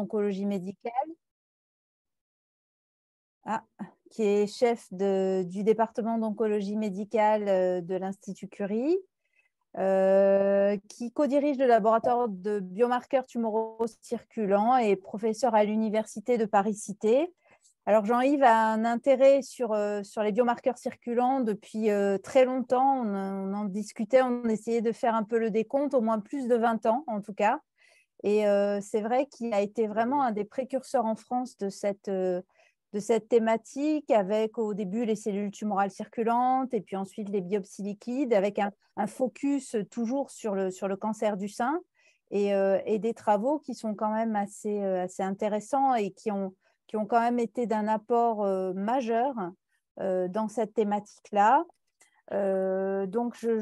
d'oncologie médicale, ah, qui est chef du département d'oncologie médicale de l'Institut Curie, qui co-dirige le laboratoire de biomarqueurs tumoraux circulants et professeur à l'Université de Paris-Cité. Alors Jean-Yves a un intérêt sur, sur les biomarqueurs circulants depuis très longtemps. On, en discutait, on essayait de faire un peu le décompte, au moins plus de 20 ans en tout cas. Et c'est vrai qu'il a été vraiment un des précurseurs en France de cette, de cette thématique avec au début les cellules tumorales circulantes et puis ensuite les biopsies liquides avec un, focus toujours sur le, sur le cancer du sein et, euh, et, des travaux qui sont quand même assez, euh, assez intéressants et qui ont, qui ont quand même été d'un apport euh, majeur dans cette thématique-là. donc, je,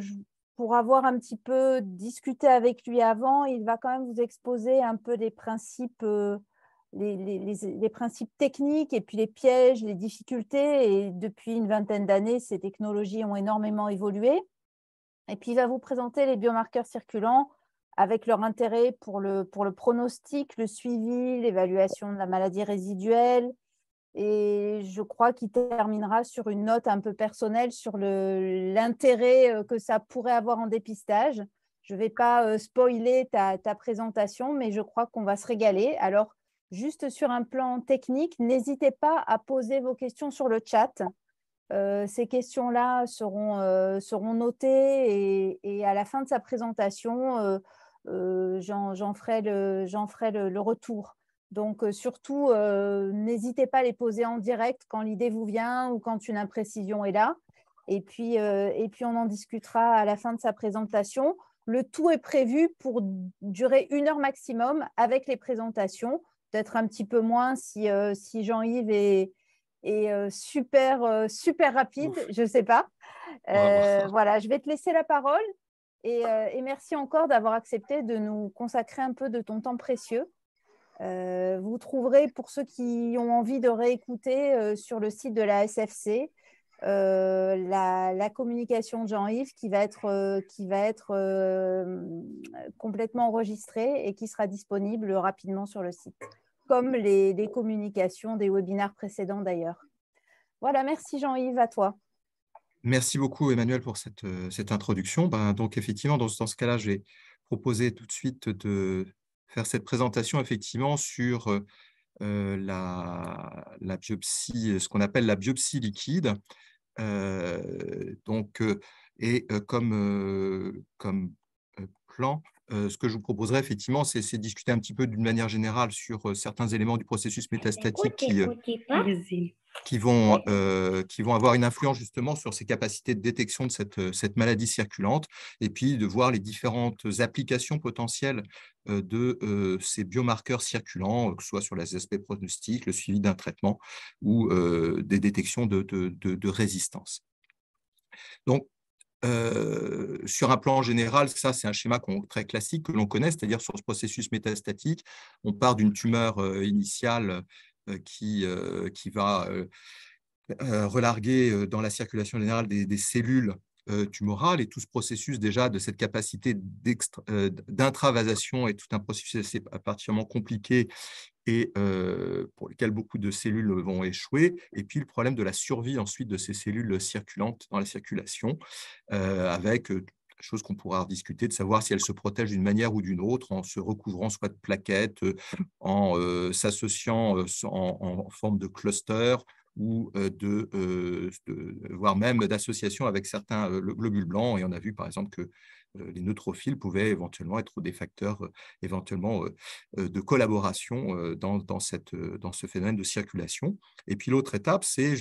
pour avoir un petit peu discuté avec lui avant, il va quand même vous exposer un peu des principes les, principes techniques et puis les pièges, les difficultés. Et depuis une vingtaine d'années, ces technologies ont énormément évolué. Et puis, il va vous présenter les biomarqueurs circulants avec leur intérêt pour le, pour le pronostic, le suivi, l'évaluation de la maladie résiduelle. Et je crois qu'il terminera sur une note un peu personnelle sur l'intérêt euh, que ça pourrait avoir en dépistage. Je ne vais pas euh, spoiler ta, ta, présentation, mais je crois qu'on va se régaler. Alors, Juste sur un plan technique, n'hésitez pas à poser vos questions sur le chat. Euh, ces questions-là seront, notées et, à la fin de sa présentation, j'en ferai le, retour. Donc, surtout, n'hésitez pas à les poser en direct quand l'idée vous vient ou quand une imprécision est là. Et puis, et puis, on en discutera à la fin de sa présentation. Le tout est prévu pour durer une heure maximum avec les présentations peut-être un petit peu moins si, euh, si Jean-Yves est, euh, super, euh, super rapide, je ne sais pas. voilà, je vais te laisser la parole et, et merci encore d'avoir accepté de nous consacrer un peu de ton temps précieux. Vous trouverez, pour ceux qui ont envie de réécouter sur le site de la SFC, euh, la, communication de Jean-Yves qui va être, euh, euh, complètement enregistrée et qui sera disponible rapidement sur le site, comme les, communications des webinaires précédents d'ailleurs. Voilà, merci Jean-Yves, à toi. Merci beaucoup Emmanuel pour cette, introduction. Ben, donc effectivement, dans, ce cas-là, je vais proposer tout de suite de faire cette présentation effectivement sur la, la, biopsie, ce qu'on appelle la biopsie liquide. donc, et comme, comme plan, ce que je vous proposerai effectivement, c'est discuter un petit peu d'une manière générale sur certains éléments du processus métastatique qui, qui vont, euh, qui vont avoir une influence justement sur ces capacités de détection de cette, euh, cette maladie circulante, et puis de voir les différentes applications potentielles euh, de ces biomarqueurs circulants, que ce soit sur les aspects pronostiques, le suivi d'un traitement ou des détections de, de, de, résistance. Donc, sur un plan général, ça c'est un schéma très classique que l'on connaît, c'est-à-dire sur ce processus métastatique, on part d'une tumeur initiale qui, euh, qui va euh, relarguer dans la circulation générale des, cellules tumorales et tout ce processus déjà de cette capacité d'intravasation est tout un processus assez particulièrement compliqué et pour lequel beaucoup de cellules vont échouer. Et puis le problème de la survie ensuite de ces cellules circulantes dans la circulation, avec chose qu'on pourra discuter, de savoir si elle se protège d'une manière ou d'une autre, en se recouvrant soit de plaquettes, euh, en euh, s'associant euh, en, forme de cluster ou de, voire même d'association avec certains globules blancs. Et on a vu par exemple que les neutrophiles pouvaient éventuellement être des facteurs éventuellement de collaboration dans, dans, cette, dans ce phénomène de circulation. Et puis l'autre étape, c'est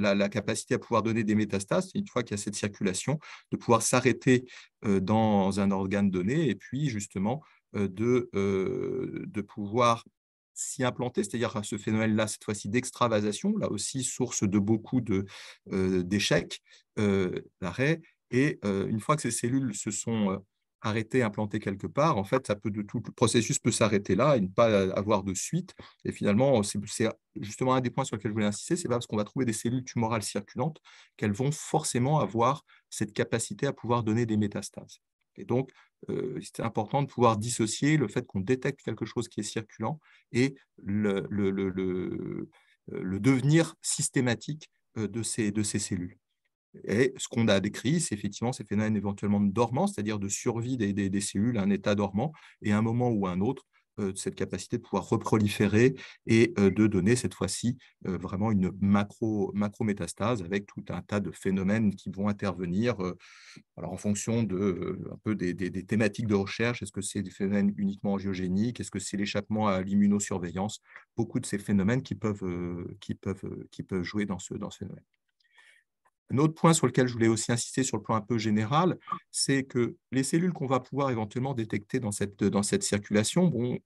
la, capacité à pouvoir donner des métastases, une fois qu'il y a cette circulation, de pouvoir s'arrêter euh, dans un organe donné et puis justement euh, de, euh, de pouvoir s'y implanter, c'est-à-dire ce phénomène-là, cette fois-ci d'extravasation, là aussi source de beaucoup d'échecs, d'arrêts. Et une fois que ces cellules se sont arrêter, implanter quelque part, en fait, ça peut tout le processus peut s'arrêter là et ne pas avoir de suite. Et finalement, c'est justement un des points sur lesquels je voulais insister, c'est parce qu'on va trouver des cellules tumorales circulantes qu'elles vont forcément avoir cette capacité à pouvoir donner des métastases. Et donc, c'est important de pouvoir dissocier le fait qu'on détecte quelque chose qui est circulant et le, le devenir systématique de ces cellules. Et ce qu'on a décrit, c'est effectivement ces phénomènes éventuellement de dormance, c'est-à-dire de survie des, cellules un état dormant, et à un moment ou à un autre, euh, cette capacité de pouvoir reproliférer et euh, de donner cette fois-ci euh, vraiment une macro, macro-métastase avec tout un tas de phénomènes qui vont intervenir alors en fonction de, un peu des, des, thématiques de recherche. Est-ce que c'est des phénomènes uniquement angiogéniques? Est-ce que c'est l'échappement à l'immunosurveillance? Beaucoup de ces phénomènes qui peuvent, qui peuvent, qui peuvent jouer dans ce, dans ce phénomène. Un autre point sur lequel je voulais aussi insister sur le plan un peu général, c'est que les cellules qu'on va pouvoir éventuellement détecter dans cette, dans cette circulation, bon,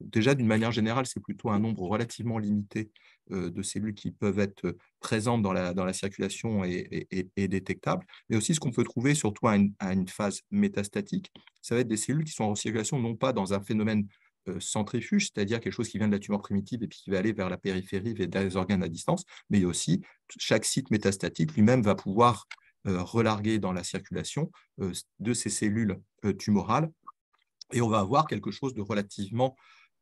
déjà d'une manière générale, c'est plutôt un nombre relativement limité euh, de cellules qui peuvent être présentes dans la, dans la circulation et, détectables, mais aussi ce qu'on peut trouver surtout à une, phase métastatique, ça va être des cellules qui sont en circulation non pas dans un phénomène centrifuge, c'est-à-dire quelque chose qui vient de la tumeur primitive et puis qui va aller vers la périphérie, vers des organes à distance, mais aussi chaque site métastatique lui-même va pouvoir euh, relarguer dans la circulation euh, de ces cellules tumorales et on va avoir quelque chose de relativement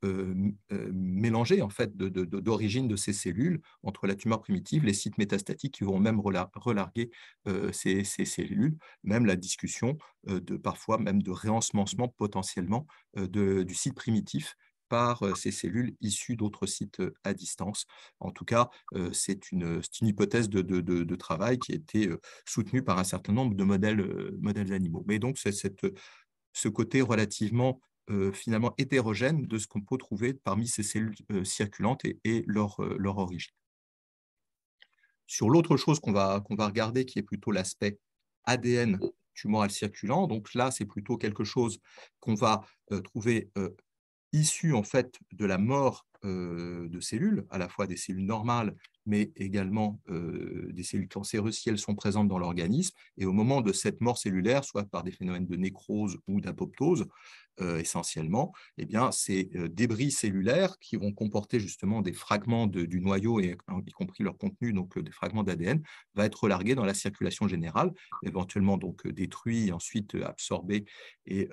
euh, euh, mélanger en fait d'origine de, ces cellules entre la tumeur primitive, les sites métastatiques qui vont même relarguer euh, ces, cellules, même la discussion de parfois même de réensemencement potentiellement du site primitif par ces cellules issues d'autres sites à distance. En tout cas, c'est une, une, hypothèse de, de, travail qui a été soutenue par un certain nombre de modèles, modèles animaux. Mais donc, c'est ce côté relativement euh, finalement hétérogène de ce qu'on peut trouver parmi ces cellules euh, circulantes et, leur, euh, leur, origine. Sur l'autre chose qu'on va, va regarder, qui est plutôt l'aspect ADN tumoral circulant, donc là, c'est plutôt quelque chose qu'on va trouver issu en fait de la mort de cellules, à la fois des cellules normales, mais également des cellules cancéreuses si elles sont présentes dans l'organisme. Et au moment de cette mort cellulaire, soit par des phénomènes de nécrose ou d'apoptose, essentiellement, eh bien, ces débris cellulaires qui vont comporter justement des fragments du noyau, et, y compris leur contenu, donc des fragments d'ADN, va être relargué dans la circulation générale, éventuellement donc détruit, ensuite absorbé et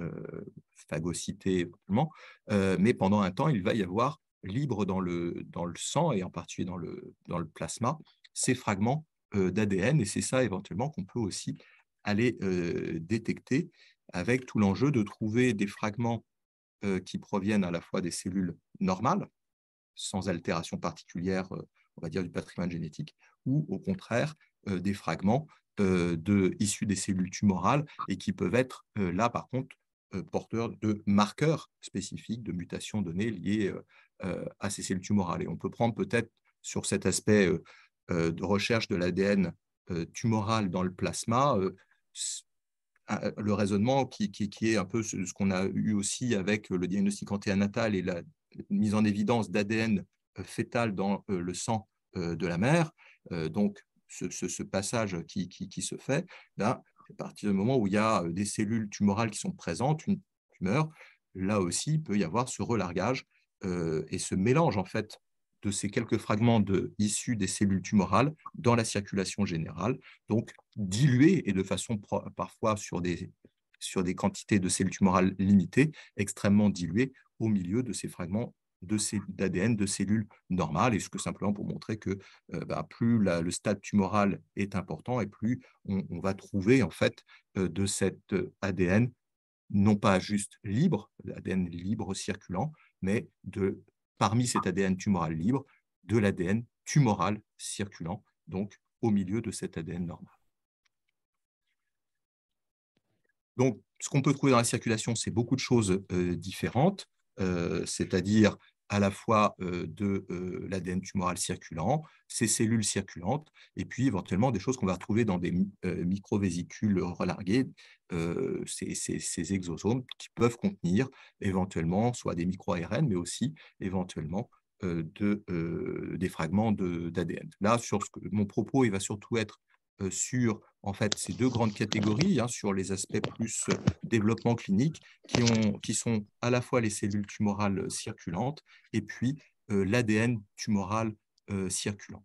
phagocyté, mais pendant un temps, il va y avoir libre dans le, dans le sang et en particulier dans le, dans le plasma, ces fragments euh, d'ADN. Et c'est ça éventuellement qu'on peut aussi aller euh, détecter avec tout l'enjeu de trouver des fragments euh, qui proviennent à la fois des cellules normales, sans altération particulière, on va dire, du patrimoine génétique, ou au contraire des fragments de, issus des cellules tumorales et qui peuvent être là, par contre, porteurs de marqueurs spécifiques de mutations données liées à ces cellules tumorales. Et on peut prendre peut-être sur cet aspect euh, euh, de recherche de l'ADN tumoral dans le plasma, le raisonnement qui, qui, est un peu ce, qu'on a eu aussi avec le diagnostic anténatal et la mise en évidence d'ADN fœtal dans le sang de la mère. Donc, ce, ce, passage qui, qui, se fait, là, à partir du moment où il y a des cellules tumorales qui sont présentes, une tumeur, là aussi, il peut y avoir ce relargage euh, et ce mélange en fait de ces quelques fragments de, issus des cellules tumorales dans la circulation générale, donc dilués et de façon parfois sur des, sur des quantités de cellules tumorales limitées, extrêmement diluées au milieu de ces fragments d'ADN de, cellules normales, et ce que simplement pour montrer que euh, bah, plus le stade tumoral est important et plus on, va trouver en fait euh, de cet ADN non pas juste libre, l'ADN libre circulant, mais de, parmi cet ADN tumoral libre, de l'ADN tumoral circulant, donc au milieu de cet ADN normal. Donc, ce qu'on peut trouver dans la circulation, c'est beaucoup de choses euh, différentes, euh, c'est-à-dire à la fois euh, de euh, l'ADN tumoral circulant, ces cellules circulantes, et puis éventuellement des choses qu'on va retrouver dans des euh, microvésicules relargués, ces, ces, exosomes qui peuvent contenir éventuellement soit des micro-ARN, mais aussi éventuellement de, des fragments d'ADN. Là, sur ce que, mon propos, il va surtout être sur en fait, ces deux grandes catégories, hein, sur les aspects plus euh, développement clinique, qui, ont, qui sont à la fois les cellules tumorales circulantes et puis euh, l'ADN tumoral circulant.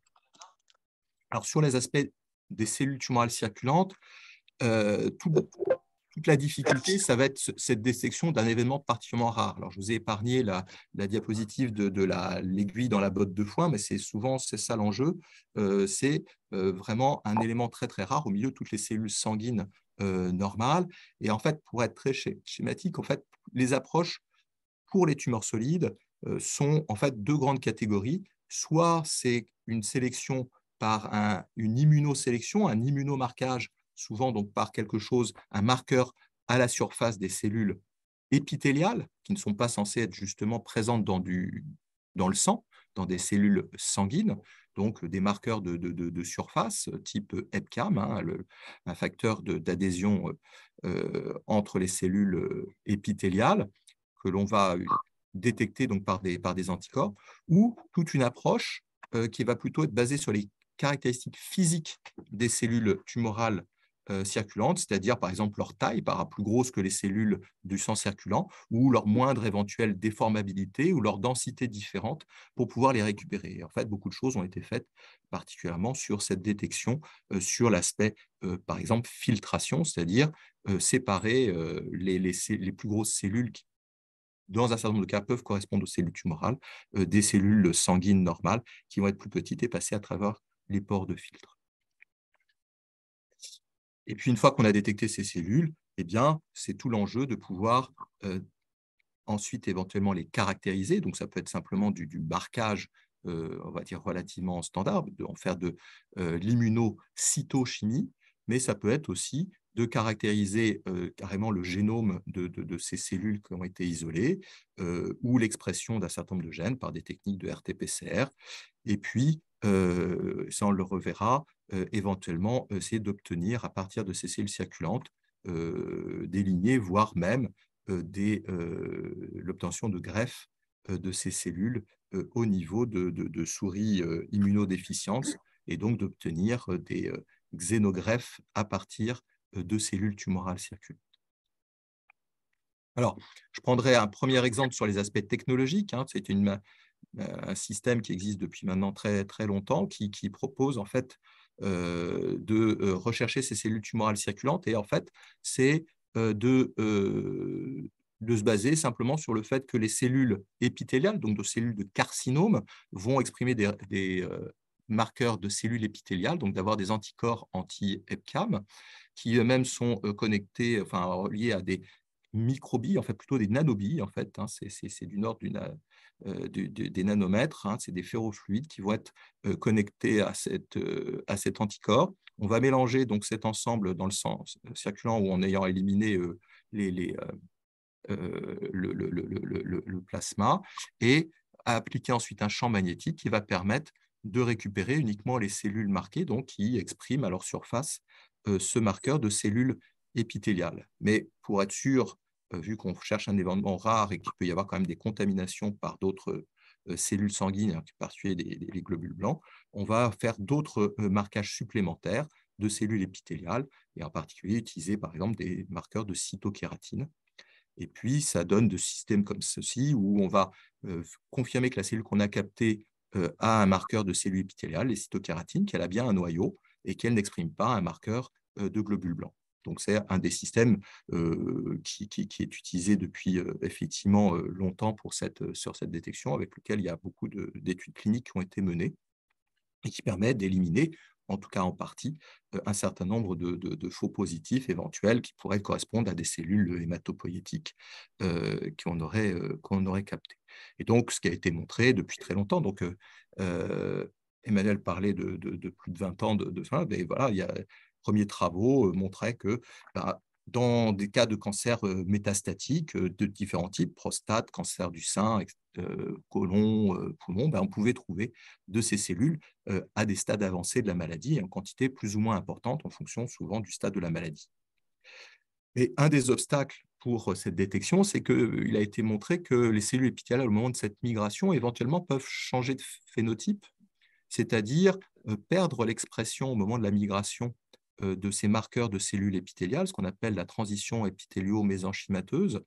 Alors, sur les aspects des cellules tumorales circulantes, tout, toute la difficulté, ça va être cette dissection d'un événement particulièrement rare. Alors, je vous ai épargné la, diapositive de, l'aiguille dans la botte de foin, mais c'est souvent c'est ça l'enjeu. Euh, c'est euh, vraiment un élément très très rare au milieu de toutes les cellules sanguines euh, normales. Et en fait, pour être très schématique, en fait, les approches pour les tumeurs solides sont en fait deux grandes catégories. Soit c'est une sélection par une immunosélection, un immunomarquage souvent donc par quelque chose, un marqueur à la surface des cellules épithéliales, qui ne sont pas censées être justement présentes dans, le sang, dans des cellules sanguines, donc des marqueurs de, surface type EPCAM, hein, un facteur d'adhésion euh, entre les cellules épithéliales que l'on va détecter donc par des, par des anticorps, ou toute une approche euh, qui va plutôt être basée sur les caractéristiques physiques des cellules tumorales euh, circulantes, c'est-à-dire par exemple leur taille par plus grosse que les cellules du sang circulant, ou leur moindre éventuelle déformabilité, ou leur densité différente pour pouvoir les récupérer. En fait, beaucoup de choses ont été faites particulièrement sur cette détection, euh, sur l'aspect, euh, par exemple, filtration, c'est-à-dire séparer les, les, plus grosses cellules qui, dans un certain nombre de cas, peuvent correspondre aux cellules tumorales, des cellules sanguines normales qui vont être plus petites et passer à travers les pores de filtre. Et puis, une fois qu'on a détecté ces cellules, eh bien, c'est tout l'enjeu de pouvoir euh, ensuite éventuellement les caractériser. Donc, ça peut être simplement du, marquage, euh, on va dire relativement standard, de en faire de euh, l'immunocytochimie, mais ça peut être aussi de caractériser carrément le génome de, de, ces cellules qui ont été isolées ou l'expression d'un certain nombre de gènes par des techniques de RT-PCR. Et puis, ça on le reverra, euh, éventuellement essayer d'obtenir à partir de ces cellules circulantes euh, des lignées, voire même euh, l'obtention de greffes de ces cellules au niveau de, souris immunodéficientes et donc d'obtenir des xénogreffes à partir de cellules tumorales circulantes. Alors, je prendrai un premier exemple sur les aspects technologiques. Hein. C'est un système qui existe depuis maintenant très, longtemps, qui, propose en fait euh, de euh, rechercher ces cellules tumorales circulantes. Et en fait, c'est euh, de, de se baser simplement sur le fait que les cellules épithéliales, donc des cellules de carcinome, vont exprimer des, marqueurs de cellules épithéliales, donc d'avoir des anticorps anti-EPCAM, qui eux-mêmes sont connectés, enfin liés à des microbilles, en fait plutôt des nanobilles, en fait, hein, c'est du nord d'une euh, des nanomètres, hein, c'est des ferrofluides qui vont être euh, connectés à, cette, euh, à cet anticorps. On va mélanger donc cet ensemble dans le sang circulant ou en ayant éliminé le, le, plasma et appliquer ensuite un champ magnétique qui va permettre de récupérer uniquement les cellules marquées, donc qui expriment à leur surface ce marqueur de cellules épithéliales. Mais pour être sûr euh, vu qu'on cherche un événement rare et qu'il peut y avoir quand même des contaminations par d'autres euh, cellules sanguines, en particulier les, globules blancs, on va faire d'autres euh, marquages supplémentaires de cellules épithéliales, et en particulier utiliser par exemple des marqueurs de cytokératine. Et puis, ça donne des systèmes comme ceci, où on va confirmer que la cellule qu'on a captée a un marqueur de cellules épithéliales, les cytokératines, qu'elle a bien un noyau et qu'elle n'exprime pas un marqueur de globules blancs. Donc, c'est un des systèmes euh, qui, est utilisé depuis euh, effectivement euh, longtemps pour sur cette détection, avec lequel il y a beaucoup d'études cliniques qui ont été menées et qui permettent d'éliminer, en tout cas en partie, un certain nombre de, faux positifs éventuels qui pourraient correspondre à des cellules hématopoïétiques qu'on aurait, qu'on aurait captées. Et donc, ce qui a été montré depuis très longtemps, donc Emmanuel parlait de, plus de 20 ans de, mais voilà, premiers travaux euh, montraient que bah, dans des cas de cancer euh, métastatique euh, de différents types, prostate, cancer du sein, côlon, poumon, bah, on pouvait trouver de ces cellules à des stades avancés de la maladie, en quantité plus ou moins importante en fonction souvent du stade de la maladie. Et un des obstacles pour cette détection, c'est qu'il a été montré que les cellules épithéliales, au moment de cette migration, éventuellement peuvent changer de phénotype, c'est-à-dire perdre l'expression au moment de la migration euh, de ces marqueurs de cellules épithéliales, ce qu'on appelle la transition épithélio-mésenchymateuse.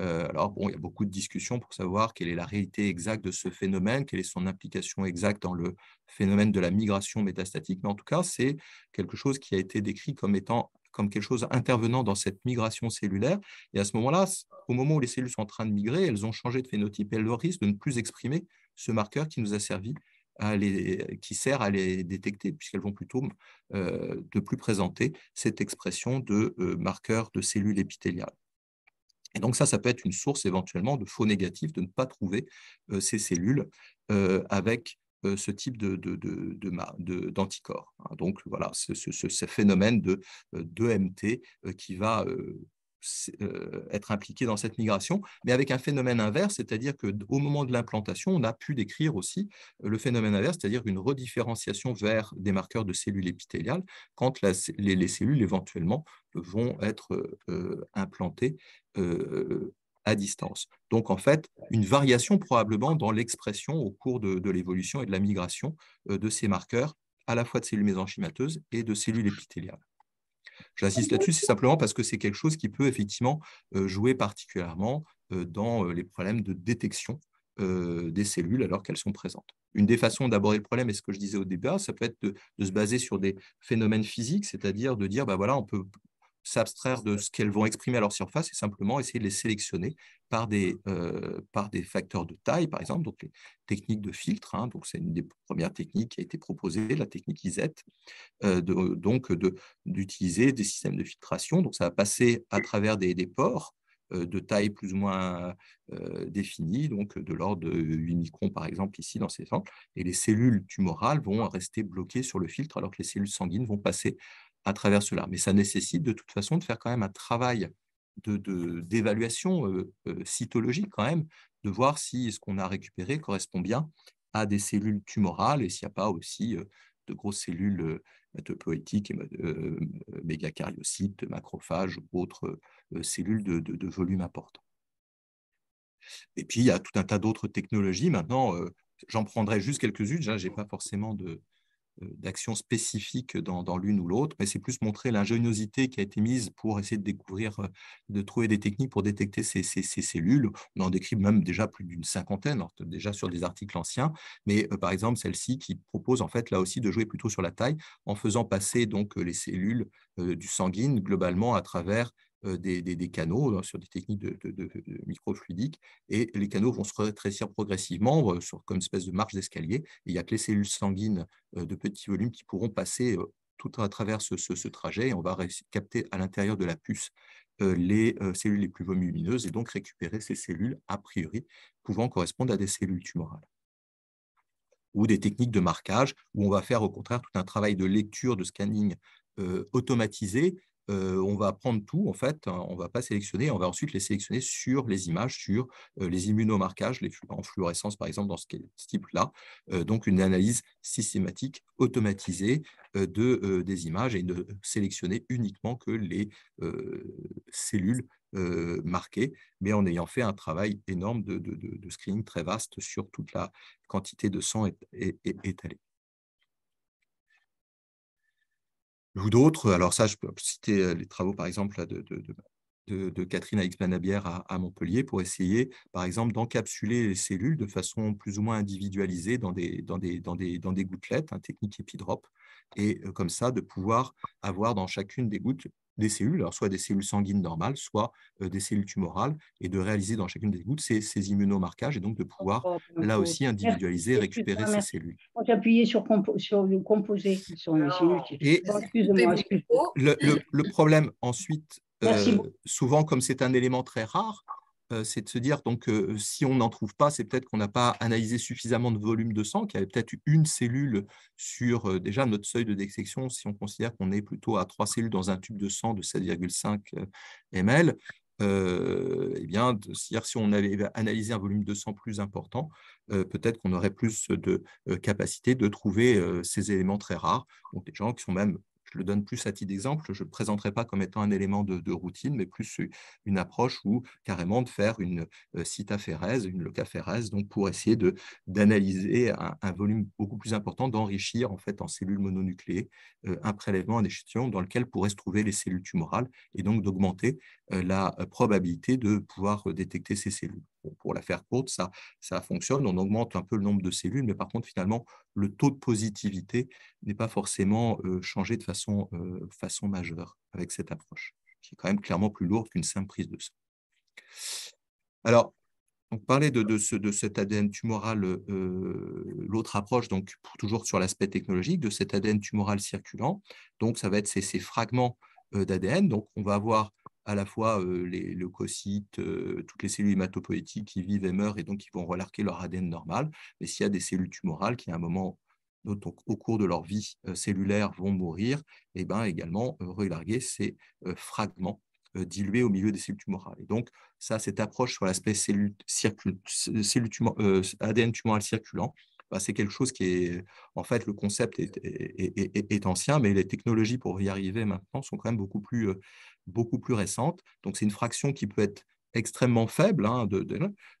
Euh, alors, bon, il y a beaucoup de discussions pour savoir quelle est la réalité exacte de ce phénomène, quelle est son implication exacte dans le phénomène de la migration métastatique, mais en tout cas, c'est quelque chose qui a été décrit comme étant comme quelque chose intervenant dans cette migration cellulaire. Et à ce moment-là, au moment où les cellules sont en train de migrer, elles ont changé de phénotype et elles risquent de ne plus exprimer ce marqueur qui nous a servi les, qui sert à les détecter, puisqu'elles vont plutôt euh, de plus présenter cette expression de euh, marqueurs de cellules épithéliales. Et donc ça, ça peut être une source éventuellement de faux négatifs, de ne pas trouver euh, ces cellules avec ce type d'anticorps. De, de, donc voilà, ce, ce, ce phénomène de, d'EMT qui va euh, être impliqué dans cette migration, mais avec un phénomène inverse, c'est-à-dire qu'au moment de l'implantation, on a pu décrire aussi euh, le phénomène inverse, c'est-à-dire une redifférenciation vers des marqueurs de cellules épithéliales quand les, cellules éventuellement vont être euh, implantées à distance. Donc, en fait, une variation probablement dans l'expression au cours de, de l'évolution et de la migration de ces marqueurs, à la fois de cellules mésenchymateuses et de cellules épithéliales. J'insiste là-dessus, c'est simplement parce que c'est quelque chose qui peut effectivement euh, jouer particulièrement euh, dans euh, les problèmes de détection des cellules alors qu'elles sont présentes. Une des façons d'aborder le problème, et ce que je disais au début, ça peut être de, se baser sur des phénomènes physiques, c'est-à-dire de dire, bah voilà, on peut s'abstraire de ce qu'elles vont exprimer à leur surface et simplement essayer de les sélectionner par des, euh, par des facteurs de taille, par exemple, donc les techniques de filtre. Hein, donc c'est une des premières techniques qui a été proposée, la technique IZ, euh, de, donc d'utiliser des systèmes de filtration. Donc ça va passer à travers des, des pores euh, de taille plus ou moins définie, donc de l'ordre de 8 microns par exemple ici dans ces exemples, et les cellules tumorales vont rester bloquées sur le filtre alors que les cellules sanguines vont passer à travers cela. Mais ça nécessite de toute façon de faire quand même un travail d'évaluation de, euh, cytologique quand même, de voir si ce qu'on a récupéré correspond bien à des cellules tumorales et s'il n'y a pas aussi de grosses cellules hématopoïétiques, mégacariocytes, macrophages ou autres cellules de, volume important. Et puis, il y a tout un tas d'autres technologies. Maintenant, j'en prendrai juste quelques-unes. Je pas forcément de, euh, d'actions spécifiques dans, l'une ou l'autre, mais c'est plus montrer l'ingéniosité qui a été mise pour essayer de découvrir, euh, de trouver des techniques pour détecter ces, cellules. On en décrit même déjà plus d'une cinquantaine, déjà sur des articles anciens, mais euh, par exemple celle-ci qui propose en fait là aussi de jouer plutôt sur la taille en faisant passer donc les cellules du sanguine globalement à travers euh, des, canaux hein, sur des techniques de, de, et les canaux vont se rétrécir progressivement euh, comme une espèce de marche d'escalier. Il n'y a que les cellules sanguines euh, de petit volume qui pourront passer tout à travers ce, trajet, et on va capter à l'intérieur de la puce les cellules les plus volumineuses et donc récupérer ces cellules, a priori, pouvant correspondre à des cellules tumorales ou des techniques de marquage, où on va faire au contraire tout un travail de lecture, de scanning automatisé on va prendre tout, en fait, hein, on ne va pas sélectionner, on va ensuite les sélectionner sur les images, sur les immunomarquages, en fluorescence par exemple, dans ce, type-là. Donc une analyse systématique, automatisée de, des images et de sélectionner uniquement que les cellules marquées, mais en ayant fait un travail énorme de, screening très vaste sur toute la quantité de sang étalée. Ou d'autres. Alors ça, je peux citer euh, les travaux, par exemple, de, Catherine Alix-Manabière à, Montpellier pour essayer, par exemple, d'encapsuler les cellules de façon plus ou moins individualisée dans des, gouttelettes, un technique épidrop, et euh, comme ça, de pouvoir avoir dans chacune des gouttes des cellules, alors soit des cellules sanguines normales, soit euh, des cellules tumorales, et de réaliser dans chacune des gouttes ces, ces immunomarquages, et donc de pouvoir oh, là aussi individualiser et récupérer ces cellules. On peut appuyer sur, sur le composé. Et le, le, problème ensuite, euh, souvent comme c'est un élément très rare, c'est de se dire donc si on n'en trouve pas, c'est peut-être qu'on n'a pas analysé suffisamment de volume de sang, qu'il y avait peut-être une cellule sur déjà notre seuil de dissection, si on considère qu'on est plutôt à trois cellules dans un tube de sang de 7,5 ml. eh bien, si on avait analysé un volume de sang plus important, peut-être qu'on aurait plus de capacité de trouver ces éléments très rares. Donc, des gens qui sont même je le donne plus à titre d'exemple, je ne le présenterai pas comme étant un élément de, routine, mais plus une approche où carrément de faire une euh, cytaphérèse, une locaphérèse, donc pour essayer d'analyser un, volume beaucoup plus important, d'enrichir en fait en cellules mononucléées euh, un prélèvement, un échantillon dans lequel pourraient se trouver les cellules tumorales et donc d'augmenter euh, la probabilité de pouvoir détecter ces cellules. Pour, la faire courte, ça, ça fonctionne. On augmente un peu le nombre de cellules, mais par contre, finalement, le taux de positivité n'est pas forcément changé de façon, façon majeure avec cette approche, qui est quand même clairement plus lourde qu'une simple prise de sang. Alors, on parlait de, ce, de cet ADN tumoral, l'autre approche, donc toujours sur l'aspect technologique, de cet ADN tumoral circulant. Donc, ça va être ces, ces fragments d'ADN. Donc, on va avoir à la fois les leucocytes, toutes les cellules hématopoïétiques qui vivent et meurent et donc qui vont relarquer leur ADN normal. Mais s'il y a des cellules tumorales qui, à un moment, donc, au cours de leur vie cellulaire, vont mourir, et eh ben, également relarguer ces fragments dilués au milieu des cellules tumorales. Et donc, ça, cette approche sur l'aspect cellule, ADN tumoral circulant, bah, c'est quelque chose qui est, en fait, le concept est, ancien, mais les technologies pour y arriver maintenant sont quand même beaucoup plus, beaucoup plus récentes. Donc, c'est une fraction qui peut être extrêmement faible, hein,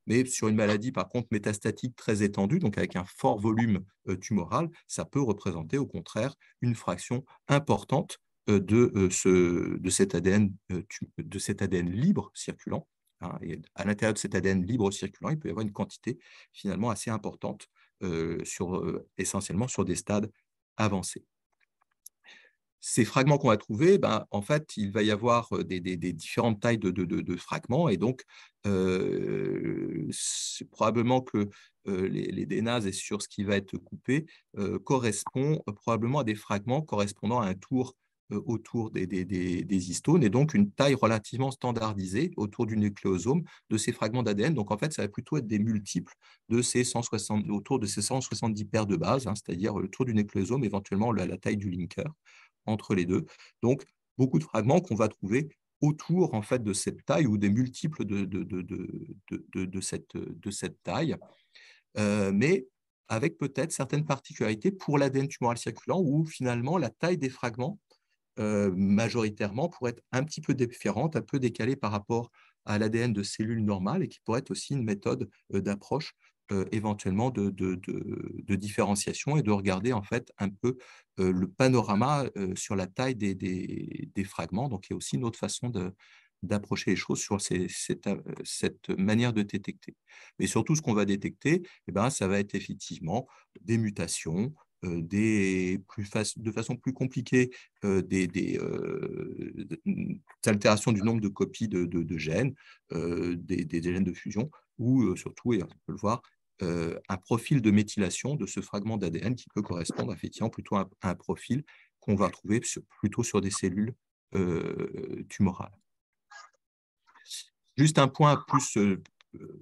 mais sur une maladie, par contre, métastatique très étendue, donc avec un fort volume tumoral, ça peut représenter au contraire une fraction importante de, ce, de, cet ADN, de ADN libre circulant. Hein, et à l'intérieur de cet ADN libre circulant, il peut y avoir une quantité finalement assez importante euh, sur, euh, essentiellement sur des stades avancés. Ces fragments qu'on va trouver, ben, en fait, il va y avoir euh, des, différentes tailles de, fragments, et donc probablement que les, les DNAs et sur ce qui va être coupé correspond probablement à des fragments correspondant à un tour euh, autour des, histones et donc une taille relativement standardisée autour du nucléosome de ces fragments d'ADN. Donc en fait, ça va plutôt être des multiples de ces 160, autour de ces 170 paires de bases, hein, c'est-à-dire autour du nucléosome, éventuellement la, taille du linker entre les deux. Donc beaucoup de fragments qu'on va trouver autour en fait de cette taille ou des multiples de, de, cette, de cette taille. Euh, mais avec peut-être certaines particularités pour l'ADN tumoral circulant où finalement la taille des fragments euh, majoritairement pour être un petit peu différente, un peu décalée par rapport à l'ADN de cellules normales et qui pourrait être aussi une méthode euh, d'approche euh, éventuellement de, de, différenciation et de regarder en fait un peu le panorama sur la taille des, des, fragments. Donc il y a aussi une autre façon d'approcher les choses sur cette, cette, manière de détecter. Mais surtout, ce qu'on va détecter, eh ben, ça va être effectivement des mutations, des, plus de façon plus compliquée euh, des, euh, altérations du nombre de copies de, gènes, des, gènes de fusion, ou surtout, et on peut le voir, un profil de méthylation de ce fragment d'ADN qui peut correspondre effectivement plutôt à, un profil qu'on va trouver plutôt sur des cellules tumorales. Juste un point plus,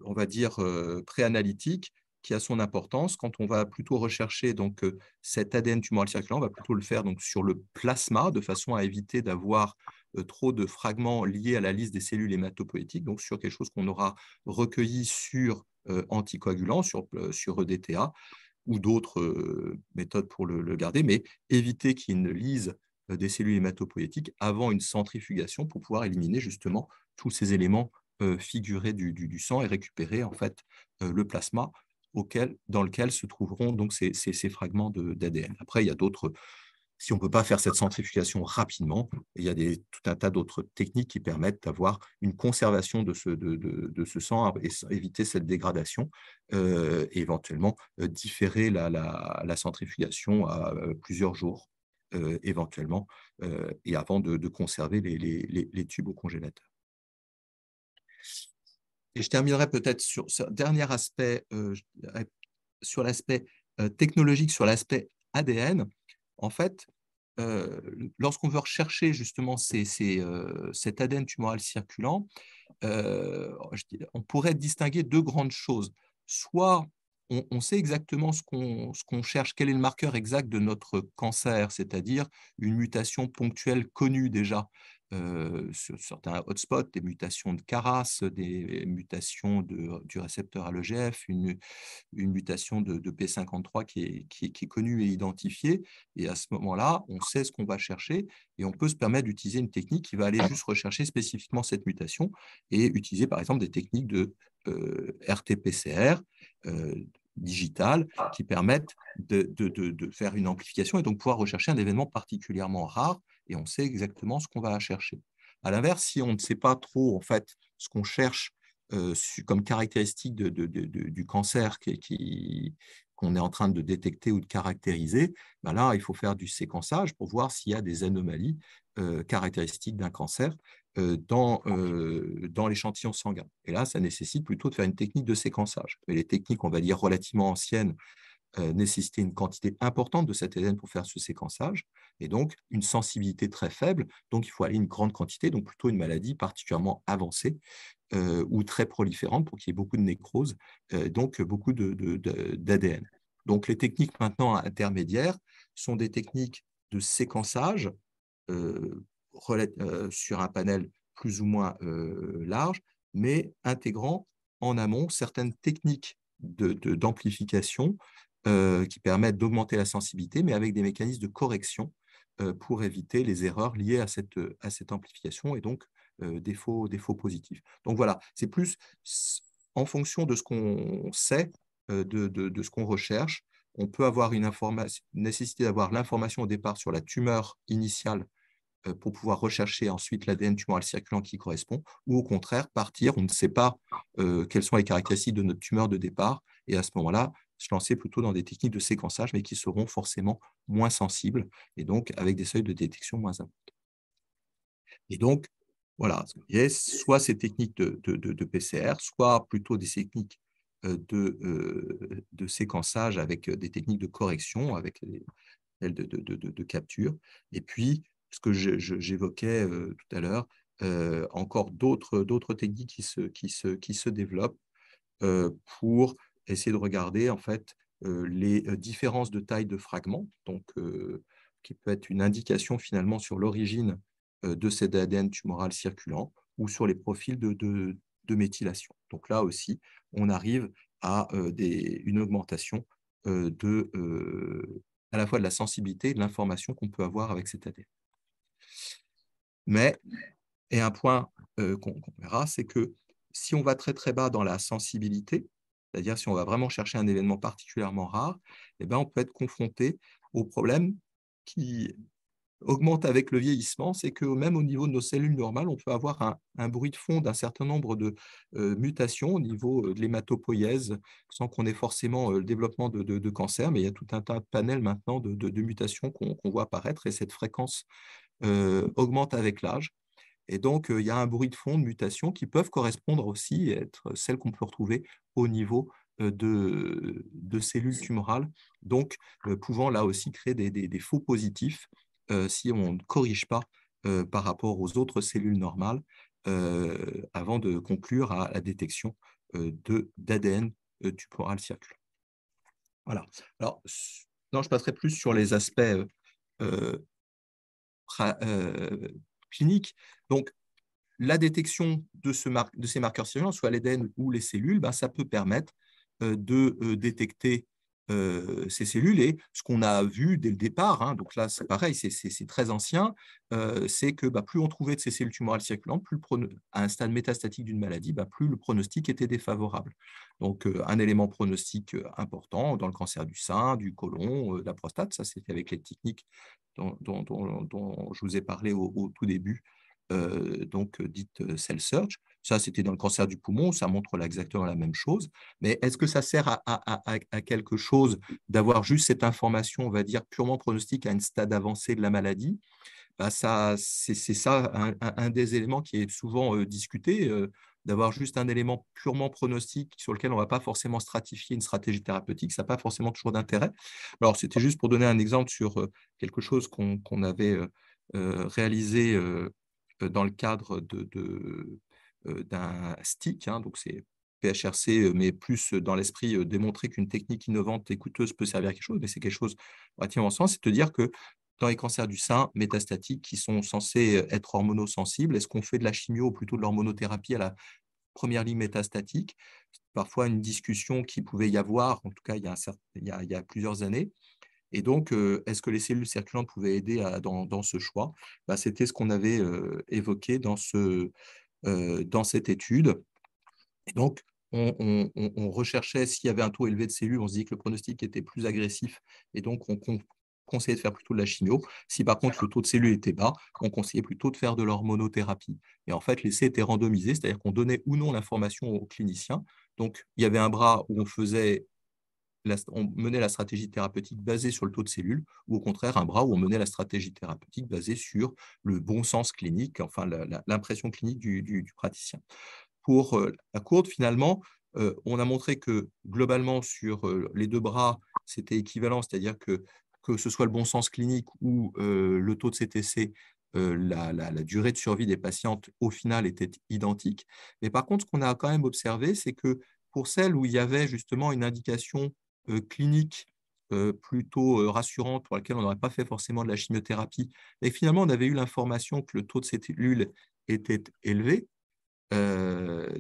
on va dire, préanalytique qui a son importance. Quand on va plutôt rechercher donc, euh, cet ADN tumoral circulant, on va plutôt le faire donc, sur le plasma, de façon à éviter d'avoir euh, trop de fragments liés à la liste des cellules hématopoïétiques, donc sur quelque chose qu'on aura recueilli sur euh, anticoagulant, sur, sur EDTA, ou d'autres méthodes pour le, garder, mais éviter qu'il ne lise des cellules hématopoïétiques avant une centrifugation pour pouvoir éliminer justement tous ces éléments figurés du, du, sang et récupérer en fait le plasma dans lequel se trouveront donc ces, fragments d'ADN. Après, il y a d'autres, si on ne peut pas faire cette centrifugation rapidement, il y a tout un tas d'autres techniques qui permettent d'avoir une conservation de ce, sang et éviter cette dégradation, euh, éventuellement euh, différer la, centrifugation à euh, plusieurs jours, éventuellement, et avant de, conserver les, les tubes au congélateur. Et je terminerai peut-être sur ce dernier aspect, euh, sur l'aspect euh, technologique, sur l'aspect ADN. En fait, euh, lorsqu'on veut rechercher justement cet ADN tumoral circulant, on pourrait distinguer deux grandes choses. Soit on, sait exactement ce qu'on cherche, quel est le marqueur exact de notre cancer, c'est-à-dire une mutation ponctuelle connue déjà. Euh, sur certains hotspots, des mutations de Caras, des mutations de, du récepteur ALGF, une, une mutation de, P53 qui est, qui, est, connue et identifiée. Et à ce moment-là, on sait ce qu'on va chercher et on peut se permettre d'utiliser une technique qui va aller juste rechercher spécifiquement cette mutation et utiliser par exemple des techniques de euh, RT-PCR. Euh, digitales qui permettent de, de, de, faire une amplification et donc pouvoir rechercher un événement particulièrement rare et on sait exactement ce qu'on va chercher. À l'inverse, si on ne sait pas trop en fait ce qu'on cherche comme caractéristique du cancer qu'on est en train de détecter ou de caractériser, ben là, il faut faire du séquençage pour voir s'il y a des anomalies caractéristiques d'un cancer dans, dans l'échantillon sanguin. Et là, ça nécessite plutôt de faire une technique de séquençage. Mais les techniques, on va dire, relativement anciennes, nécessitaient une quantité importante de cet ADN pour faire ce séquençage, et donc une sensibilité très faible. Donc, il faut aller une grande quantité, donc plutôt une maladie particulièrement avancée ou très proliférante pour qu'il y ait beaucoup de nécrose, donc beaucoup d'ADN. Donc, les techniques maintenant intermédiaires sont des techniques de séquençage sur un panel plus ou moins large, mais intégrant en amont certaines techniques d'amplification qui permettent d'augmenter la sensibilité, mais avec des mécanismes de correction pour éviter les erreurs liées à cette, amplification et donc des faux positifs. Donc voilà, c'est plus en fonction de ce qu'on sait, de, de, ce qu'on recherche, on peut avoir une nécessité d'avoir l'information au départ sur la tumeur initiale euh, pour pouvoir rechercher ensuite l'ADN tumoral circulant qui correspond, ou au contraire partir, on ne sait pas euh, quelles sont les caractéristiques de notre tumeur de départ, et à ce moment-là, se lancer plutôt dans des techniques de séquençage, mais qui seront forcément moins sensibles, et donc avec des seuils de détection moins importants. Et donc, voilà, soit ces techniques de, PCR, soit plutôt des techniques euh, de, de, séquençage avec des techniques de correction, avec de, de, capture. Et puis, ce que j'évoquais tout à l'heure, encore d'autres techniques qui se, qui, se, qui se développent pour essayer de regarder en fait les différences de taille de fragments, donc qui peut être une indication finalement sur l'origine de cet ADN tumoral circulant ou sur les profils de, de, de méthylation. Donc là aussi, on arrive à des, une augmentation de, à la fois de la sensibilité et de l'information qu'on peut avoir avec cet ADN. Mais, et un point euh, qu'on verra, c'est que si on va très très bas dans la sensibilité, c'est-à-dire si on va vraiment chercher un événement particulièrement rare, eh ben, on peut être confronté au problème qui augmente avec le vieillissement, c'est que même au niveau de nos cellules normales, on peut avoir un, bruit de fond d'un certain nombre de euh, mutations au niveau euh, de l'hématopoïèse, sans qu'on ait forcément le développement de, cancer, mais il y a tout un tas de panels maintenant de, mutations qu'on voit apparaître, et cette fréquence euh, augmente avec l'âge. Et donc, il y a un bruit de fond de mutations qui peuvent correspondre aussi à être celles qu'on peut retrouver au niveau de, de cellules tumorales, donc pouvant là aussi créer des, des, faux positifs si on ne corrige pas par rapport aux autres cellules normales avant de conclure à la détection d'ADN tumoral circulant. Voilà. Alors, non, je passerai plus sur les aspects euh, clinique. Donc, la détection de, ce de ces marqueurs circulants, soit l'ADN ou les cellules, ben, ça peut permettre euh, de euh, ces cellules. Et ce qu'on a vu dès le départ, hein, donc là c'est pareil, c'est très ancien, c'est que bah, plus on trouvait de ces cellules tumorales circulantes, plus à un stade métastatique d'une maladie, bah, plus le pronostic était défavorable. Donc un élément pronostic important dans le cancer du sein, du côlon, de la prostate, ça c'était avec les techniques dont, je vous ai parlé au, tout début, euh, donc dite cell search. Ça, c'était dans le cancer du poumon, ça montre là exactement la même chose. Mais est-ce que ça sert à, quelque chose d'avoir juste cette information, on va dire, purement pronostique à un stade avancé de la maladie? Bah ça, C'est ça un, des éléments qui est souvent discuté d'avoir juste un élément purement pronostique sur lequel on ne va pas forcément stratifier une stratégie thérapeutique, ça n'a pas forcément toujours d'intérêt. Alors, c'était juste pour donner un exemple sur euh, quelque chose qu'on avait euh, euh, réalisé dans le cadre de, d'un stick, hein, donc c'est PHRC, mais plus dans l'esprit démontrer qu'une technique innovante et coûteuse peut servir à quelque chose, mais c'est quelque chose relativement sens, c'est de dire que dans les cancers du sein métastatiques qui sont censés être hormonosensibles, est-ce qu'on fait de la chimio ou plutôt de l'hormonothérapie à la première ligne métastatique? Parfois une discussion qui pouvait y avoir, en tout cas il y a, plusieurs années. Et donc, est-ce que les cellules circulantes pouvaient aider dans, ce choix? Bah, C'était ce qu'on avait évoqué dans, ce, dans cette étude. Et donc, on, on recherchait s'il y avait un taux élevé de cellules, on se dit que le pronostic était plus agressif, et donc on, conseillait de faire plutôt de la chimio. Si par contre le taux de cellules était bas, on conseillait plutôt de faire de l'hormonothérapie. Et en fait, l'essai était randomisé, c'est-à-dire qu'on donnait ou non l'information aux cliniciens. Donc, il y avait un bras où on faisait on menait la stratégie thérapeutique basée sur le taux de cellules, ou au contraire un bras où on menait la stratégie thérapeutique basée sur le bon sens clinique, enfin l'impression clinique du, praticien. Pour euh, la courte, finalement, euh, on a montré que globalement sur euh, les deux bras, c'était équivalent, c'est-à-dire que que ce soit le bon sens clinique ou le taux de CTC, la, durée de survie des patientes au final était identique. Mais par contre, ce qu'on a quand même observé, c'est que pour celles où il y avait justement une indication clinique euh, plutôt euh, rassurante pour laquelle on n'aurait pas fait forcément de la chimiothérapie, mais finalement on avait eu l'information que le taux de cellules était élevé.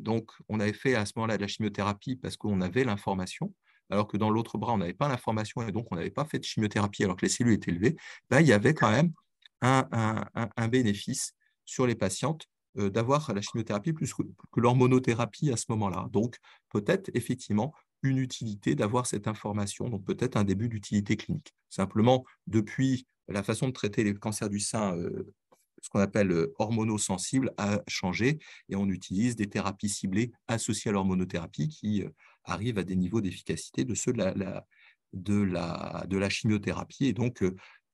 donc on avait fait à ce moment-là de la chimiothérapie parce qu'on avait l'information, alors que dans l'autre bras on n'avait pas l'information et donc on n'avait pas fait de chimiothérapie alors que les cellules étaient élevées, ben, il y avait quand même un, un bénéfice sur les patientes d'avoir la chimiothérapie plus que l'hormonothérapie à ce moment-là. Donc, peut-être effectivement une utilité d'avoir cette information, donc peut-être un début d'utilité clinique. Simplement, depuis la façon de traiter les cancers du sein, euh, ce qu'on appelle euh, hormonosensible, a changé et on utilise des thérapies ciblées associées à l'hormonothérapie qui euh, arrivent à des niveaux d'efficacité de ceux de la, de, la, de la chimiothérapie. Et donc,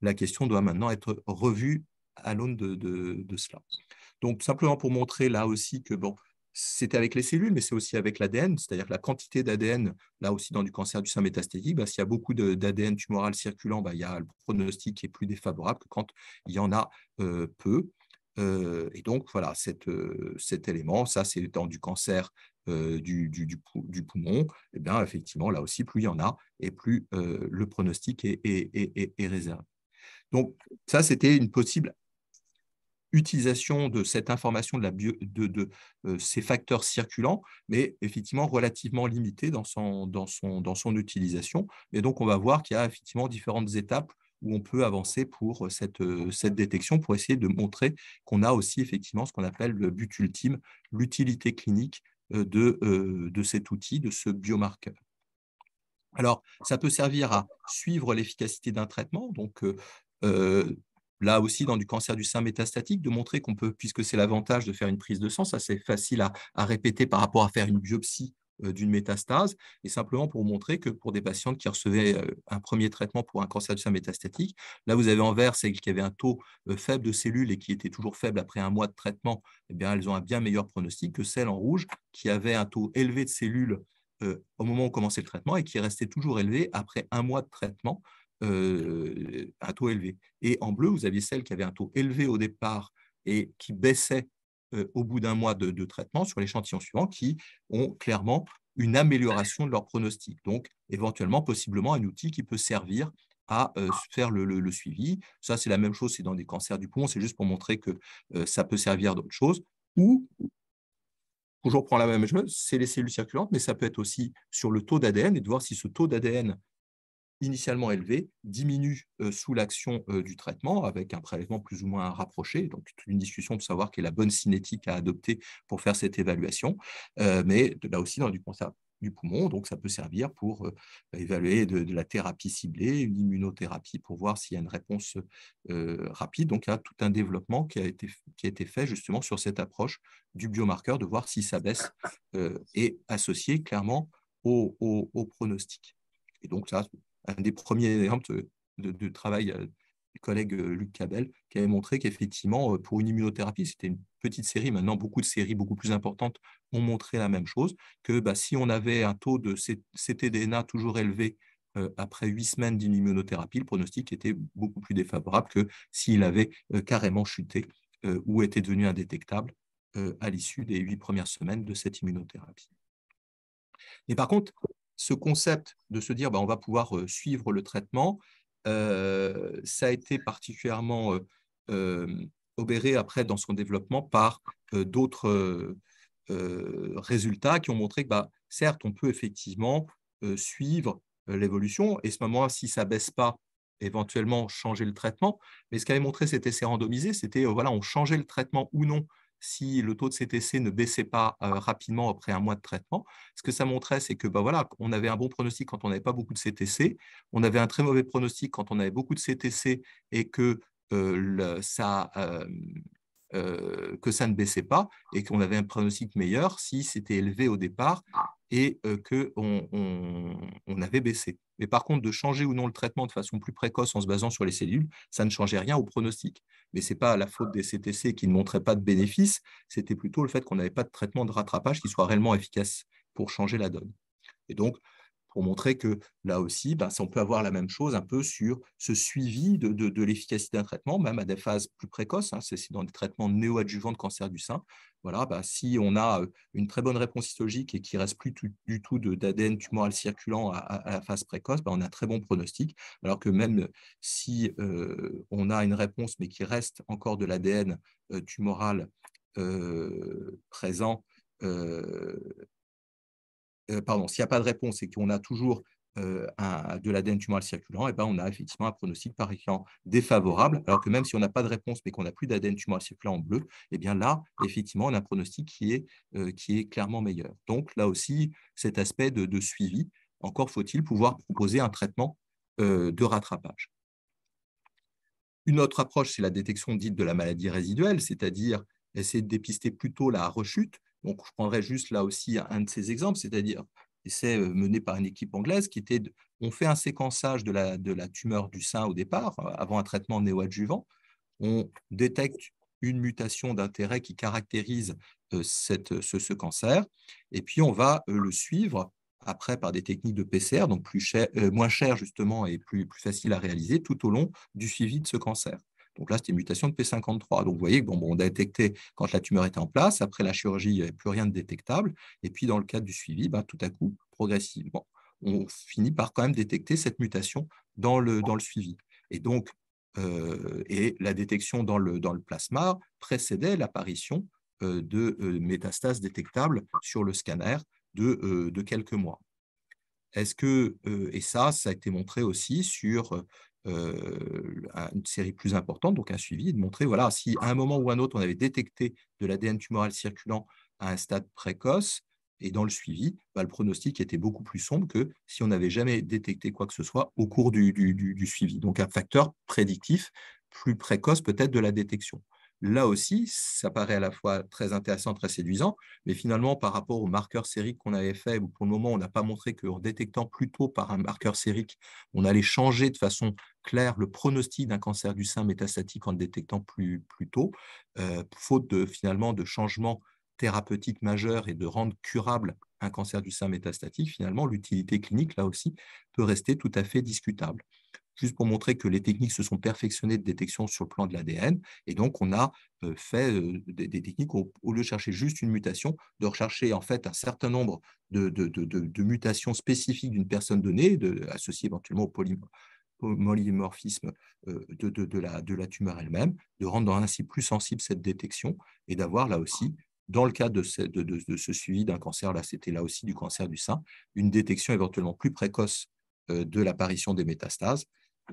la question doit maintenant être revue à l'aune de, cela. Donc, simplement pour montrer là aussi que, bon, c'était avec les cellules, mais c'est aussi avec l'ADN, c'est-à-dire que la quantité d'ADN, là aussi dans du cancer du sein métastatique, bah, s'il y a beaucoup d'ADN tumoral circulant, bah, il y a le pronostic qui est plus défavorable que quand il y en a euh, peu. Euh, et donc, voilà, euh, cet élément, ça c'est dans du cancer du, poumon, et eh bien effectivement, là aussi, plus il y en a, et plus le pronostic est, est réservé. Donc, ça, c'était une possible utilisation de cette information de, la de, euh, ces facteurs circulants, mais effectivement relativement limité dans son, dans son, dans son utilisation. Et donc, on va voir qu'il y a effectivement différentes étapes où on peut avancer pour cette, euh, cette détection, pour essayer de montrer qu'on a aussi effectivement ce qu'on appelle le but ultime, l'utilité clinique euh, de, de cet outil, de ce biomarqueur. Alors, ça peut servir à suivre l'efficacité d'un traitement. Donc, là aussi dans du cancer du sein métastatique, de montrer qu'on peut, puisque c'est l'avantage de faire une prise de sang, ça c'est facile à, répéter par rapport à faire une biopsie euh, d'une métastase, et simplement pour montrer que pour des patientes qui recevaient euh, un premier traitement pour un cancer du sein métastatique, là vous avez en vert celles qui avaient un taux euh, faible de cellules et qui étaient toujours faibles après un mois de traitement, eh bien, elles ont un bien meilleur pronostic que celles en rouge qui avaient un taux élevé de cellules au moment où commençait le traitement et qui restaient toujours élevées après un mois de traitement. Euh, un taux élevé. Et en bleu, vous aviez celles qui avaient un taux élevé au départ et qui baissaient euh, au bout d'un mois de, traitement sur l'échantillon suivant, qui ont clairement une amélioration de leur pronostic. Donc, éventuellement, possiblement, un outil qui peut servir à euh, faire le, suivi. Ça, c'est la même chose, c'est dans des cancers du poumon, c'est juste pour montrer que ça peut servir d'autres choses. Ou, toujours prendre la même chose, c'est les cellules circulantes, mais ça peut être aussi sur le taux d'ADN et de voir si ce taux d'ADN initialement élevé diminue euh, sous l'action euh, du traitement avec un prélèvement plus ou moins rapproché. Donc, une discussion de savoir quelle est la bonne cinétique à adopter pour faire cette évaluation. Euh, mais là aussi, dans du cancer du poumon, donc ça peut servir pour évaluer de, la thérapie ciblée, une immunothérapie pour voir s'il y a une réponse rapide. Donc, il y a tout un développement qui a été, fait justement sur cette approche du biomarqueur, de voir si sa baisse est associée clairement au, au, au pronostic. Et donc, ça, un des premiers exemples de, travail euh, du collègue euh, Luc Cabel, qui avait montré qu'effectivement, euh, pour une immunothérapie, c'était une petite série, maintenant beaucoup de séries beaucoup plus importantes ont montré la même chose, que bah, si on avait un taux de ctDNA toujours élevé après huit semaines d'une immunothérapie, le pronostic était beaucoup plus défavorable que s'il avait carrément chuté ou était devenu indétectable à l'issue des huit premières semaines de cette immunothérapie. Mais par contre, ce concept de se dire bah, on va pouvoir euh, suivre le traitement, euh, ça a été particulièrement euh, obéré après dans son développement par d'autres résultats qui ont montré que bah, certes, on peut effectivement suivre l'évolution et ce moment-là, si ça baisse pas, éventuellement changer le traitement. Mais ce qu'avait montré cet essai randomisé, c'était voilà, on changeait le traitement ou non si le taux de CTC ne baissait pas rapidement après un mois de traitement. Ce que ça montrait, c'est que bah, voilà, on avait un bon pronostic quand on n'avait pas beaucoup de CTC, on avait un très mauvais pronostic quand on avait beaucoup de CTC et que ça euh, que ça ne baissait pas et qu'on avait un pronostic meilleur si c'était élevé au départ et euh, qu'on on, avait baissé. Mais par contre, de changer ou non le traitement de façon plus précoce en se basant sur les cellules, ça ne changeait rien au pronostic. Mais ce n'est pas la faute des CTC qui ne montraient pas de bénéfice, c'était plutôt le fait qu'on n'avait pas de traitement de rattrapage qui soit réellement efficace pour changer la donne. Et donc, pour montrer que là aussi, ben, on peut avoir la même chose un peu sur ce suivi de, l'efficacité d'un traitement, même à des phases plus précoces, hein, c'est dans des traitements néoadjuvants de cancer du sein. Voilà, ben, si on a une très bonne réponse histologique et qu'il ne reste plus du tout d'ADN tumoral circulant à, la phase précoce, ben, on a un très bon pronostic. Alors que même si on a une réponse mais qu'il reste encore de l'ADN tumoral présent, euh, pardon, s'il n'y a pas de réponse et qu'on a toujours euh, de l'ADN tumoral circulant, et eh ben, on a effectivement un pronostic par exemple défavorable, alors que même si on n'a pas de réponse mais qu'on n'a plus d'ADN tumoral circulant en bleu, eh bien là, effectivement, on a un pronostic qui est, euh, qui est clairement meilleur. Donc là aussi, cet aspect de, suivi, encore faut-il pouvoir proposer un traitement de rattrapage. Une autre approche, c'est la détection dite de la maladie résiduelle, c'est-à-dire essayer de dépister plutôt la rechute donc, je prendrai juste là aussi un de ces exemples, c'est-à-dire essai euh, mené par une équipe anglaise qui était, on fait un séquençage de la, tumeur du sein au départ, euh, avant un traitement néoadjuvant, on détecte une mutation d'intérêt qui caractérise euh, ce, cancer, et puis on va le suivre après par des techniques de PCR, donc moins chères justement et plus, plus faciles à réaliser tout au long du suivi de ce cancer. Donc là, c'était une mutation de P53. Donc vous voyez qu'on bon, on a détecté quand la tumeur était en place. Après la chirurgie, il n'y avait plus rien de détectable. Et puis dans le cadre du suivi, bah, tout à coup, progressivement, on finit par quand même détecter cette mutation dans le, dans le suivi. Et donc, euh, et la détection dans le, dans le plasma précédait l'apparition euh, de euh, métastases détectables sur le scanner de, de quelques mois. Est-ce que, et ça, ça a été montré aussi sur une série plus importante, donc un suivi, de montrer voilà, si à un moment ou à un autre on avait détecté de l'ADN tumoral circulant à un stade précoce, et dans le suivi, bah, le pronostic était beaucoup plus sombre que si on n'avait jamais détecté quoi que ce soit au cours du, suivi. Donc un facteur prédictif plus précoce peut-être de la détection là aussi, ça paraît à la fois très intéressant, très séduisant, mais finalement, par rapport aux marqueurs sériques qu'on avait fait, pour le moment, on n'a pas montré qu'en détectant plus tôt par un marqueur sérique, on allait changer de façon claire le pronostic d'un cancer du sein métastatique en le détectant plus, plus tôt, euh, faute de, finalement de changements thérapeutiques majeurs et de rendre curable un cancer du sein métastatique, finalement, l'utilité clinique, là aussi, peut rester tout à fait discutable juste pour montrer que les techniques se sont perfectionnées de détection sur le plan de l'ADN. Et donc, on a euh, fait euh, des, techniques, au, lieu de chercher juste une mutation, de rechercher en fait un certain nombre de, mutations spécifiques d'une personne donnée, associées éventuellement au polymorphisme euh, de, la, tumeur elle-même, de rendre ainsi plus sensible cette détection et d'avoir là aussi dans le cadre de ce, de, ce suivi d'un cancer, là c'était là aussi du cancer du sein, une détection éventuellement plus précoce de l'apparition des métastases.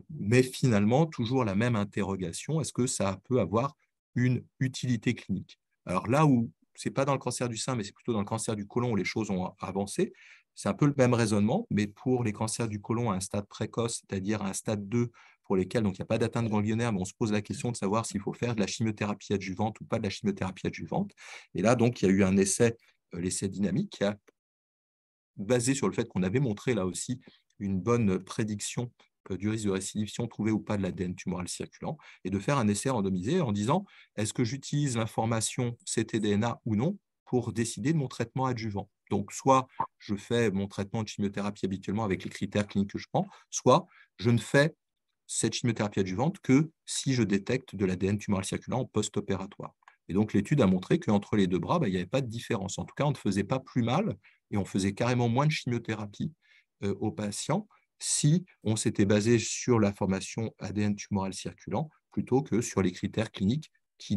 Mais finalement, toujours la même interrogation, est-ce que ça peut avoir une utilité clinique? Alors là où ce n'est pas dans le cancer du sein, mais c'est plutôt dans le cancer du côlon où les choses ont avancé, c'est un peu le même raisonnement, mais pour les cancers du côlon à un stade précoce, c'est-à-dire à un stade 2, pour lesquels il n'y a pas d'atteinte ganglionnaire, mais on se pose la question de savoir s'il faut faire de la chimiothérapie adjuvante ou pas de la chimiothérapie adjuvante. Et là, donc, il y a eu un essai, euh, l'essai dynamique, qui a basé sur le fait qu'on avait montré là aussi une bonne prédiction euh, du risque de récidive si on trouvait ou pas de l'ADN tumoral circulant, et de faire un essai randomisé en disant est-ce que j'utilise l'information ctDNA ou non pour décider de mon traitement adjuvant? Donc, soit je fais mon traitement de chimiothérapie habituellement avec les critères cliniques que je prends, soit je ne fais cette chimiothérapie adjuvante que si je détecte de l'ADN tumoral circulant post-opératoire. Et donc, l'étude a montré qu'entre les deux bras, bah, il n'y avait pas de différence. En tout cas, on ne faisait pas plus mal et on faisait carrément moins de chimiothérapie euh, aux patients si on s'était basé sur la formation ADN tumoral circulant plutôt que sur les critères cliniques qui,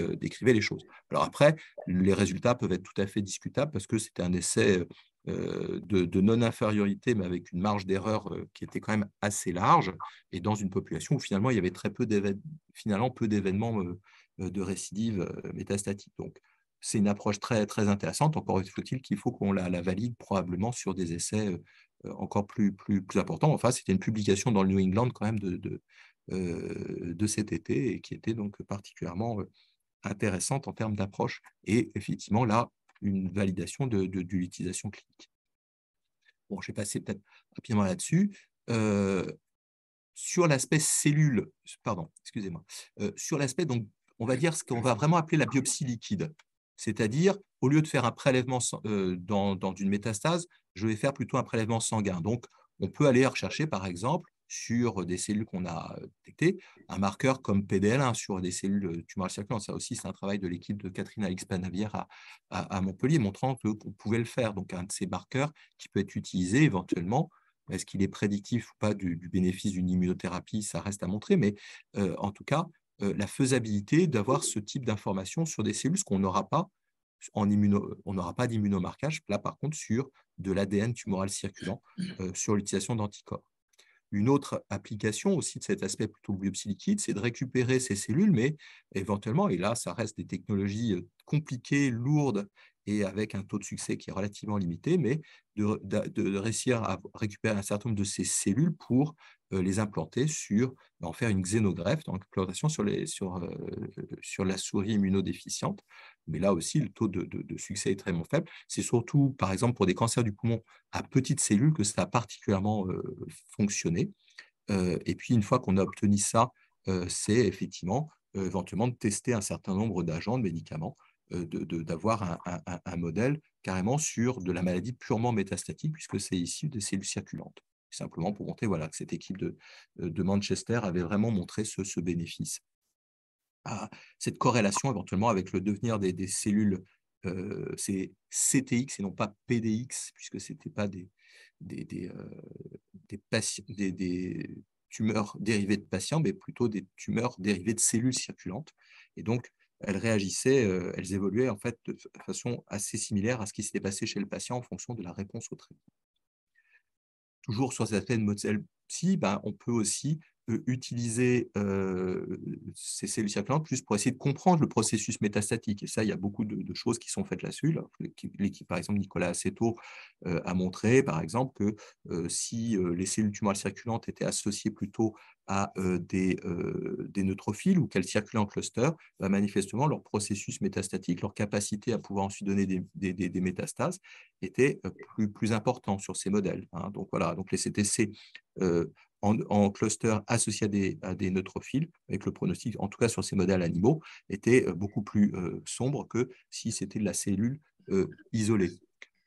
euh, décrivaient les choses. Alors après, les résultats peuvent être tout à fait discutables parce que c'était un essai euh, de, non-infériorité, mais avec une marge d'erreur euh, qui était quand même assez large, et dans une population où finalement il y avait très peu finalement peu d'événements de récidive métastatique. Donc, c'est une approche très, très intéressante. Encore faut-il qu'il faut qu'on la, valide probablement sur des essais encore plus, plus, plus importants. Enfin, c'était une publication dans le New England quand même de, de cet été et qui était donc particulièrement intéressante en termes d'approche. Et effectivement, là, une validation de, l'utilisation clinique. Bon, je vais passer peut-être rapidement là-dessus. sur l'aspect cellule, pardon, excusez-moi, sur l'aspect, donc, on va dire ce qu'on va vraiment appeler la biopsie liquide. C'est-à-dire, au lieu de faire un prélèvement dans, dans, une métastase, je vais faire plutôt un prélèvement sanguin. Donc, on peut aller rechercher, par exemple, sur des cellules qu'on a détectées, un marqueur comme PDL1 sur des cellules tumorales circulantes. Ça aussi, c'est un travail de l'équipe de Catherine Alix-Panavière à, à, Montpellier, montrant qu'on pouvait le faire. Donc, un de ces marqueurs qui peut être utilisé éventuellement. Est-ce qu'il est prédictif ou pas du, bénéfice d'une immunothérapie Ça reste à montrer, mais en tout cas, la faisabilité d'avoir ce type d'information sur des cellules, ce qu'on n'aura pas en immuno, on n'aura pas d'immunomarquage, là par contre sur de l'ADN tumoral circulant, sur l'utilisation d'anticorps. Une autre application aussi de cet aspect plutôt biopsie liquide, c'est de récupérer ces cellules, mais éventuellement, et là, ça reste des technologies compliquées, lourdes et avec un taux de succès qui est relativement limité, mais de, réussir à récupérer un certain nombre de ces cellules pour les implanter sur, en faire une xénogreffe, donc implantation sur, sur la souris immunodéficiente. Mais là aussi, le taux de, succès est très faible. C'est surtout, par exemple, pour des cancers du poumon à petites cellules que ça a particulièrement fonctionné. et puis, une fois qu'on a obtenu ça, c'est effectivement éventuellement de tester un certain nombre d'agents, de médicaments, d'avoir un, modèle carrément sur de la maladie purement métastatique, puisque c'est issu des cellules circulantes. Simplement pour montrer voilà, que cette équipe de, de Manchester avait vraiment montré ce, bénéfice. Cette corrélation éventuellement avec le devenir des, cellules, c'est CTX et non pas PDX, puisque ce n'était pas des, des, des, tumeurs dérivées de patients, mais plutôt des tumeurs dérivées de cellules circulantes. Et donc, elles réagissaient, euh, elles évoluaient en fait de façon assez similaire à ce qui s'était passé chez le patient en fonction de la réponse au traitement. Toujours sur cette aspect de modèle psy, ben, on peut aussi utiliser ces cellules circulantes juste pour essayer de comprendre le processus métastatique. Et ça, il y a beaucoup de, choses qui sont faites là-dessus. L'équipe, par exemple, Nicolas Aceto a montré, par exemple, que si les cellules tumorales circulantes étaient associées plutôt à des, des, neutrophiles ou qu'elles circulaient en cluster, bah, manifestement, leur processus métastatique, leur capacité à pouvoir ensuite donner des, des, métastases était plus, plus important sur ces modèles. Hein. Donc voilà, donc les CTC en, cluster associé à des, neutrophiles, avec le pronostic, en tout cas sur ces modèles animaux, était euh, beaucoup plus euh, sombre que si c'était de la cellule euh, isolée.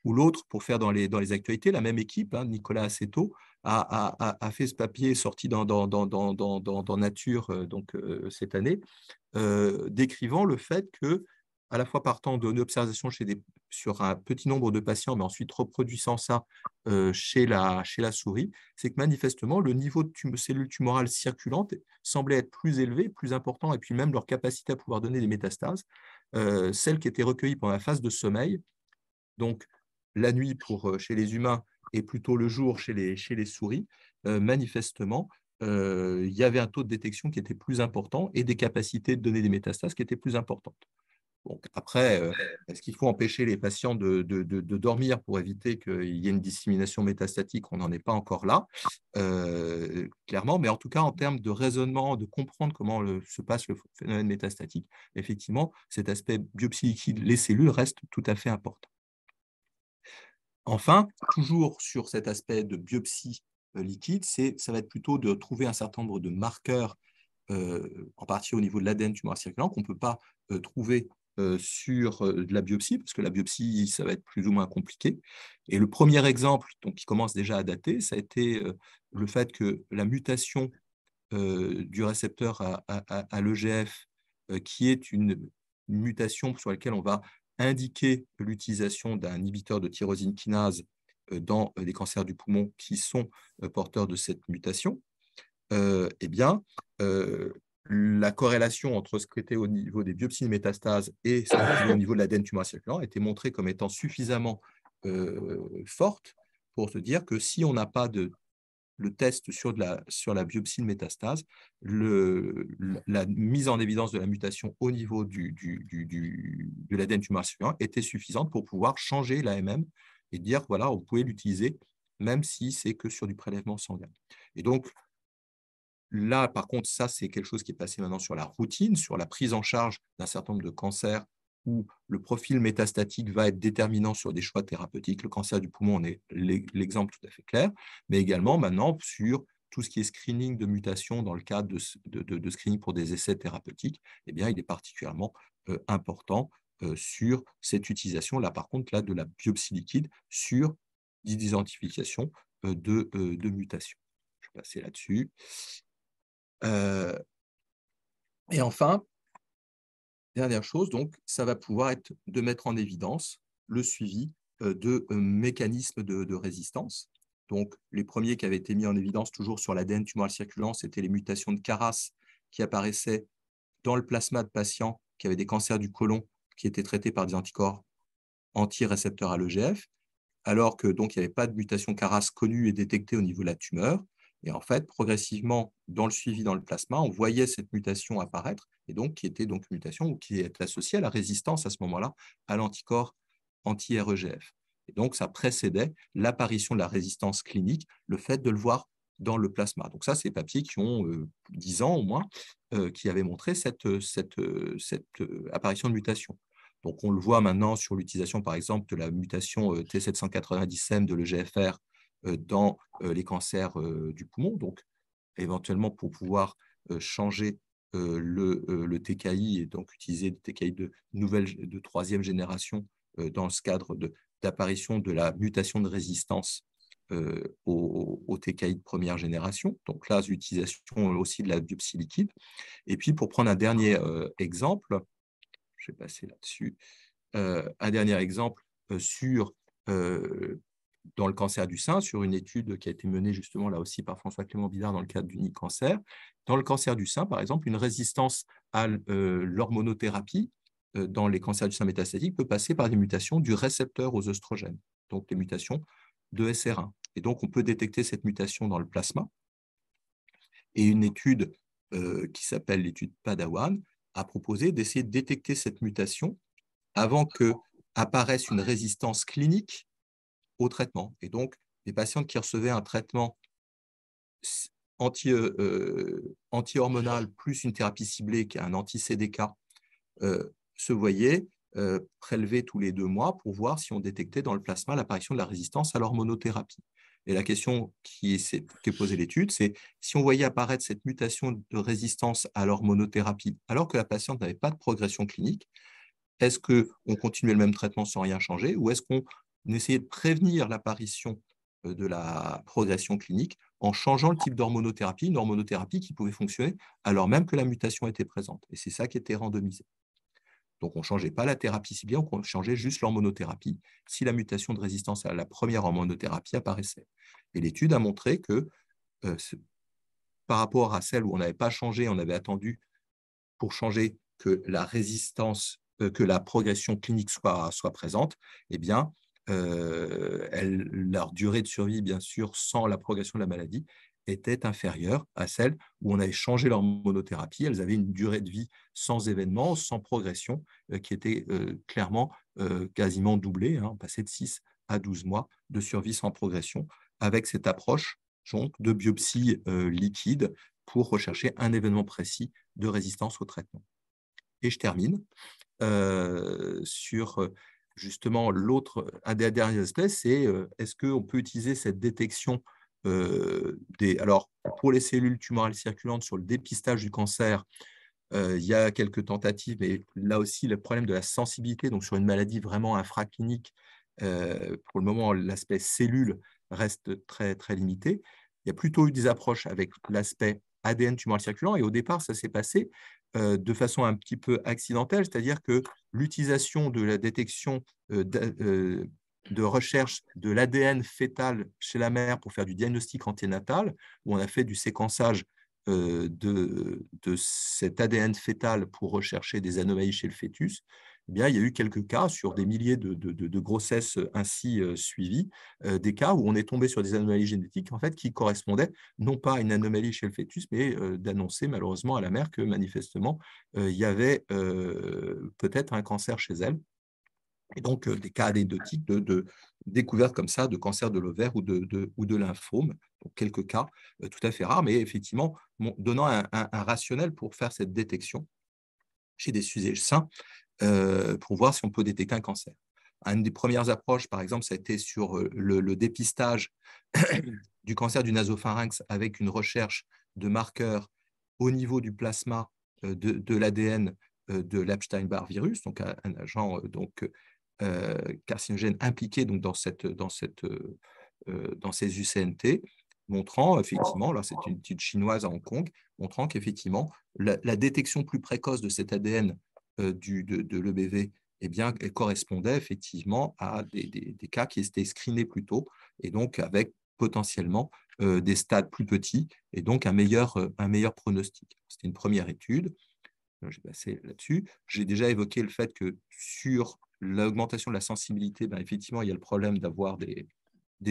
Ou l'autre, pour faire dans les, dans les actualités, la même équipe, hein, Nicolas Aceto, a, a, fait ce papier sorti dans, dans, dans, dans Nature donc, cette année, décrivant le fait que à la fois partant d'une observation chez des, sur un petit nombre de patients, mais ensuite reproduisant ça euh, chez, la, chez la souris, c'est que manifestement, le niveau de cellules tumorales circulantes semblait être plus élevé, plus important, et puis même leur capacité à pouvoir donner des métastases, euh, celles qui étaient recueillies pendant la phase de sommeil, donc la nuit pour, euh, chez les humains et plutôt le jour chez les, chez les souris, manifestement, il y avait un taux de détection qui était plus important et des capacités de donner des métastases qui étaient plus importantes après, euh, est-ce qu'il faut empêcher les patients de, dormir pour éviter qu'il y ait une dissémination métastatique? On n'en est pas encore là, euh, clairement, mais en tout cas, en termes de raisonnement, de comprendre comment se passe le phénomène métastatique, effectivement, cet aspect biopsie liquide, les cellules, reste tout à fait important. Enfin, toujours sur cet aspect de biopsie euh, liquide, ça va être plutôt de trouver un certain nombre de marqueurs en partie au niveau de l'ADN tumoral circulant qu'on ne peut pas trouver sur euh, de la biopsie, parce que la biopsie, ça va être plus ou moins compliqué. Et le premier exemple, donc, qui commence déjà à dater, ça a été euh, le fait que la mutation du récepteur à, l'EGF, qui est une mutation sur laquelle on va indiquer l'utilisation d'un inhibiteur de tyrosine kinase dans des cancers du poumon qui sont porteurs de cette mutation, eh bien, la corrélation entre ce qui était au niveau des biopsies de métastases et ce qui était au niveau de l'ADN circulant été montrée comme étant suffisamment euh, forte pour se dire que si on n'a pas de le test sur, de la, sur la biopsie de métastase, la mise en évidence de la mutation au niveau du, du, de l'ADN circulant était suffisante pour pouvoir changer l'AMM et dire, voilà, vous pouvez l'utiliser même si c'est que sur du prélèvement sanguin. Et donc, là, par contre, ça, c'est quelque chose qui est passé maintenant sur la routine, sur la prise en charge d'un certain nombre de cancers où le profil métastatique va être déterminant sur des choix thérapeutiques. Le cancer du poumon en est l'exemple tout à fait clair, mais également maintenant sur tout ce qui est screening de mutation dans le cadre de, screening pour des essais thérapeutiques, eh bien, il est particulièrement euh, important euh, sur cette utilisation, là par contre, de la biopsie liquide sur l'identification euh, de, de mutations. Je vais passer là-dessus. Et enfin, Dernière chose, donc, ça va pouvoir être de mettre en évidence le suivi euh, de euh, mécanismes de, résistance. Donc, les premiers qui avaient été mis en évidence toujours sur l'ADN tumoral circulant, c'était les mutations de Caras qui apparaissaient dans le plasma de patients qui avaient des cancers du côlon qui étaient traités par des anticorps anti-récepteurs à l'EGF, alors que donc il n'y avait pas de mutation Caras connue et détectée au niveau de la tumeur. Et en fait, progressivement, dans le suivi dans le plasma, on voyait cette mutation apparaître, et donc qui était donc une mutation qui est associée à la résistance à ce moment-là à l'anticorps anti-REGF. Et donc, ça précédait l'apparition de la résistance clinique, le fait de le voir dans le plasma. Donc ça, c'est des papiers qui ont 10 ans au moins, euh, qui avaient montré cette, cette, cette apparition de mutation. Donc on le voit maintenant sur l'utilisation, par exemple, de la mutation T790M de l'EGFR euh, dans euh, les cancers euh, du poumon, donc éventuellement pour pouvoir changer le, TKI et donc utiliser des TKI de nouvelle, de troisième génération dans ce cadre d'apparition de, la mutation de résistance au, TKI de première génération. Donc là, l'utilisation aussi de la biopsie liquide. Et puis, pour prendre un dernier exemple, je vais passer là-dessus, un dernier exemple sur dans le cancer du sein, sur une étude qui a été menée justement là aussi par François Clément Bidard dans le cadre du cancer. Dans le cancer du sein, par exemple, une résistance à euh, l'hormonothérapie euh, dans les cancers du sein métastatique peut passer par des mutations du récepteur aux oestrogènes, donc des mutations de SR1. Et donc, on peut détecter cette mutation dans le plasma. Et une étude euh, qui s'appelle l'étude Padawan a proposé d'essayer de détecter cette mutation avant que apparaisse une résistance clinique au traitement. Et donc, les patientes qui recevaient un traitement anti, euh, euh, anti-hormonal plus une thérapie ciblée qui est un anti-CDK euh, se voyaient prélever tous les deux mois pour voir si on détectait dans le plasma l'apparition de la résistance à l'hormonothérapie. Et la question qui est, qui est posée l'étude, c'est si on voyait apparaître cette mutation de résistance à l'hormonothérapie alors que la patiente n'avait pas de progression clinique, est-ce qu'on continuait le même traitement sans rien changer ou est-ce qu'on essayer de prévenir l'apparition euh, de la progression clinique en changeant le type d'hormonothérapie, une hormonothérapie qui pouvait fonctionner alors même que la mutation était présente. Et c'est ça qui était randomisé. Donc on ne changeait pas la thérapie si bien, on changeait juste l'hormonothérapie si la mutation de résistance à la première hormonothérapie apparaissait. Et l'étude a montré que euh, par rapport à celle où on n'avait pas changé, on avait attendu pour changer que la résistance, euh, que la progression clinique soit présente, eh bien, euh, leur durée de survie, bien sûr, sans la progression de la maladie, était inférieure à celle où on avait changé leur monothérapie. Elles avaient une durée de vie sans événement, sans progression, euh, qui était euh, clairement quasiment doublée, hein, passé de 6 à 12 mois de survie sans progression, avec cette approche donc, de biopsie liquide pour rechercher un événement précis de résistance au traitement. Et je termine sur justement, l'autre, un des derniers aspects, c'est euh, est-ce qu'on peut utiliser cette détection euh, des. Alors, pour les cellules tumorales circulantes sur le dépistage du cancer, euh, il y a quelques tentatives, mais là aussi, le problème de la sensibilité, donc sur une maladie vraiment infraclinique, pour le moment, l'aspect cellule reste très, très limité. Il y a plutôt eu des approches avec l'aspect ADN tumoral circulant, et au départ, ça s'est passé de façon un petit peu accidentelle, c'est-à-dire que l'utilisation de la détection euh, euh, de, recherche de l'ADN fœtal chez la mère pour faire du diagnostic anténatal, où on a fait du séquençage de, cet ADN fœtal pour rechercher des anomalies chez le fœtus, eh bien, il y a eu quelques cas sur des milliers de, grossesses ainsi suivies, des cas où on est tombé sur des anomalies génétiques en fait, qui correspondaient non pas à une anomalie chez le fœtus, mais d'annoncer malheureusement à la mère que manifestement, il y avait peut-être un cancer chez elle. Et donc, des cas anecdotiques de, de découverte comme ça de cancer de l'ovaire ou de, ou de lymphome, donc quelques cas tout à fait rares, mais effectivement donnant un, rationnel pour faire cette détection chez des sujets sains pour voir si on peut détecter un cancer. Une des premières approches, par exemple, ça a été sur le, dépistage du cancer du nasopharynx avec une recherche de marqueurs au niveau du plasma de, de l'ADN de l'Epstein-Barr virus, donc un, agent donc, euh, carcinogènes impliqués donc, dans, cette, dans, cette, euh, dans ces UCNT, montrant effectivement, là c'est une étude chinoise à Hong Kong, montrant qu'effectivement la, détection plus précoce de cet ADN euh, du, de, de l'EBV eh bien, correspondait effectivement à des, des, cas qui étaient screenés plus tôt et donc avec potentiellement des stades plus petits et donc un meilleur, un meilleur pronostic. C'était une première étude. J'ai passé là-dessus. J'ai déjà évoqué le fait que sur l'augmentation de la sensibilité, ben, effectivement, il y a le problème d'avoir des,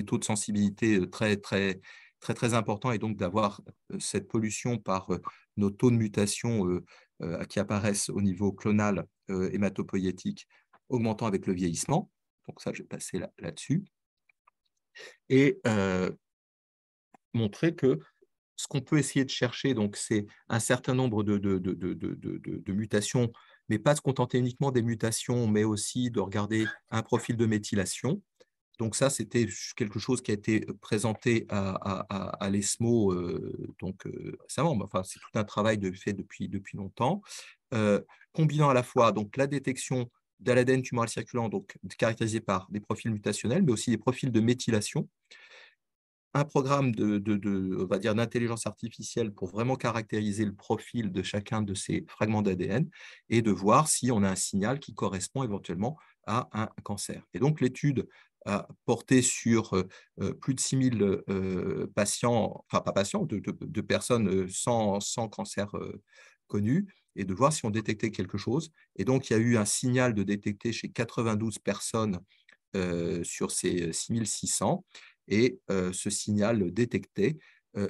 taux de sensibilité euh, très, très, très, très importants et donc d'avoir euh, cette pollution par euh, nos taux de mutation qui apparaissent au niveau clonal hématopoïétique augmentant avec le vieillissement. Donc ça, je vais passer là-dessus. et montrer que ce qu'on peut essayer de chercher, c'est un certain nombre de, de, de, de mutations mais pas se contenter uniquement des mutations, mais aussi de regarder un profil de méthylation. Donc ça, c'était quelque chose qui a été présenté à, l'ESMO donc, récemment. Enfin, c'est tout un travail de, fait depuis, depuis longtemps, combinant à la fois donc, la détection d'ALADN tumoral circulant, donc caractérisé par des profils mutationnels, mais aussi des profils de méthylation un programme de, d'intelligence artificielle pour vraiment caractériser le profil de chacun de ces fragments d'ADN et de voir si on a un signal qui correspond éventuellement à un cancer. Et donc l'étude a porté sur euh, euh, plus de 6000 euh, patients, enfin pas patients, de, personnes sans, sans cancer connu et de voir si on détectait quelque chose. Et donc il y a eu un signal de détecter chez 92 personnes sur ces 6600 et ce signal détecté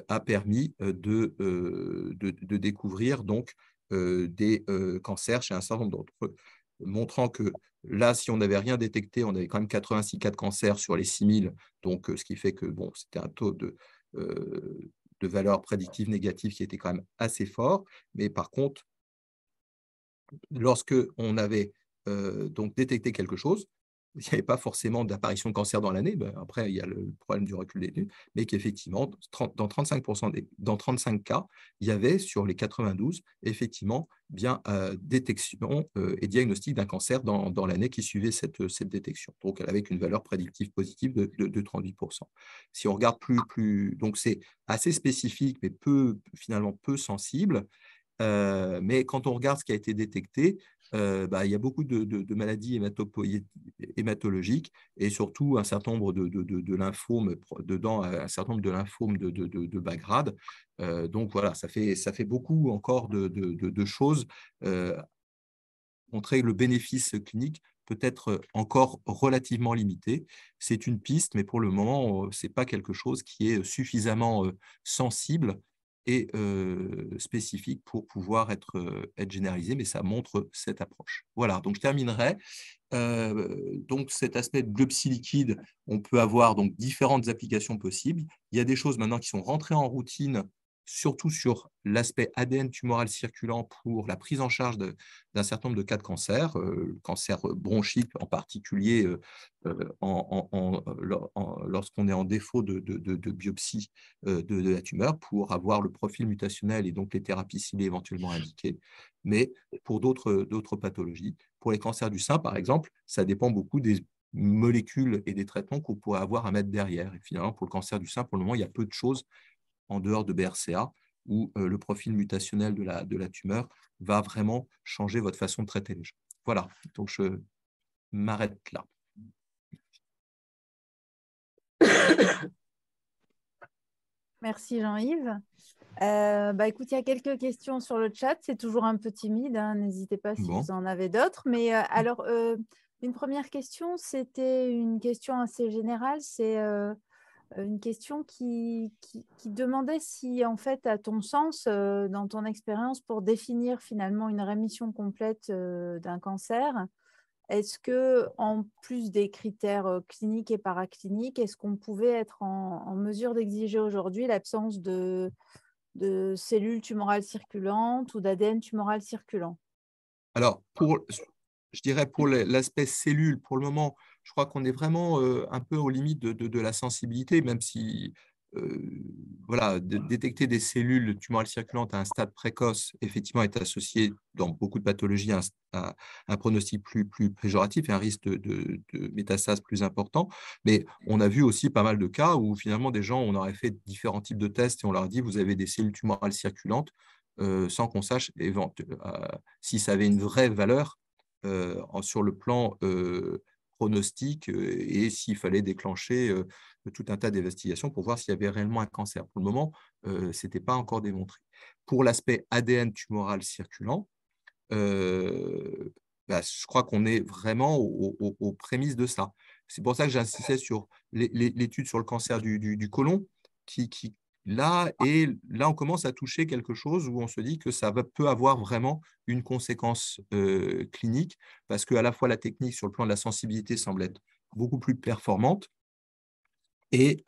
a permis de, de, découvrir donc des cancers chez un certain nombre d'entre eux, montrant que là, si on n'avait rien détecté, on avait quand même 86 cas de cancer sur les 6000, donc ce qui fait que bon, c'était un taux de, de valeur prédictive négative qui était quand même assez fort. Mais par contre, lorsque on avait donc détecté quelque chose, il n'y avait pas forcément d'apparition de cancer dans l'année. Ben, après, il y a le problème du recul des nues, mais qu'effectivement, dans 35%, des, dans 35 cas, il y avait sur les 92, effectivement, bien euh, détection euh, et diagnostic d'un cancer dans, dans l'année qui suivait cette, cette, détection. Donc, avec une valeur prédictive positive de, de, 38%. Si on regarde plus, plus donc c'est assez spécifique, mais peu, finalement peu sensible. Euh, mais quand on regarde ce qui a été détecté, euh, bah, il y a beaucoup de, maladies hématologiques et surtout un certain nombre de, lymphomes dedans, un certain nombre de lymphomes de, bas grade. Euh, donc voilà, ça fait, beaucoup encore de, choses. Euh, montrer le bénéfice clinique peut être encore relativement limité. C'est une piste, mais pour le moment, ce n'est pas quelque chose qui est suffisamment sensible et spécifique pour pouvoir être, généralisé, mais ça montre cette approche. Voilà, donc je terminerai. donc cet aspect de biopsie liquide, on peut avoir donc différentes applications possibles. Il y a des choses maintenant qui sont rentrées en routine surtout sur l'aspect ADN tumoral circulant pour la prise en charge d'un certain nombre de cas de cancer, euh, cancer bronchique en particulier euh, euh, lorsqu'on est en défaut de, biopsie de, la tumeur pour avoir le profil mutationnel et donc les thérapies ciblées éventuellement indiquées. Mais pour d'autres pathologies, pour les cancers du sein par exemple, ça dépend beaucoup des molécules et des traitements qu'on pourrait avoir à mettre derrière. Et finalement, pour le cancer du sein, pour le moment, il y a peu de choses en dehors de BRCA, où euh, le profil mutationnel de la, de la tumeur va vraiment changer votre façon de traiter les gens. Voilà, donc je m'arrête là. Merci Jean-Yves. Euh, bah, écoute, il y a quelques questions sur le chat. C'est toujours un peu timide. hein, N'hésitez pas si Bon. vous en avez d'autres. Mais euh, alors, euh, une première question, c'était une question assez générale. C'est une question qui, demandait si, en fait, à ton sens, euh, dans ton expérience, pour définir finalement une rémission complète euh, d'un cancer, est-ce que, en plus des critères euh, cliniques et paracliniques, est-ce qu'on pouvait être en, mesure d'exiger aujourd'hui l'absence de, cellules tumorales circulantes ou d'ADN tumoral circulant? Alors, je dirais pour l'aspect cellule, pour le moment, je crois qu'on est vraiment euh, un peu aux limites de, la sensibilité, même si euh, voilà, détecter des cellules tumorales circulantes à un stade précoce, effectivement, est associé dans beaucoup de pathologies à un, pronostic plus, plus péjoratif et un risque de, métastase plus important. Mais on a vu aussi pas mal de cas où finalement des gens, on aurait fait différents types de tests et on leur dit vous avez des cellules tumorales circulantes euh, sans qu'on sache si ça avait une vraie valeur sur le plan euh, et s'il fallait déclencher euh, tout un tas d'investigations pour voir s'il y avait réellement un cancer. Pour le moment, euh, ce n'était pas encore démontré. Pour l'aspect ADN tumoral circulant, bah, je crois qu'on est vraiment au- au- aux prémices de ça. C'est pour ça que j'insistais sur l'é- l'é- l'étude sur le cancer du, du- qui, là, et là, on commence à toucher quelque chose où on se dit que ça peut avoir vraiment une conséquence clinique, parce que à la fois la technique sur le plan de la sensibilité semble être beaucoup plus performante, et,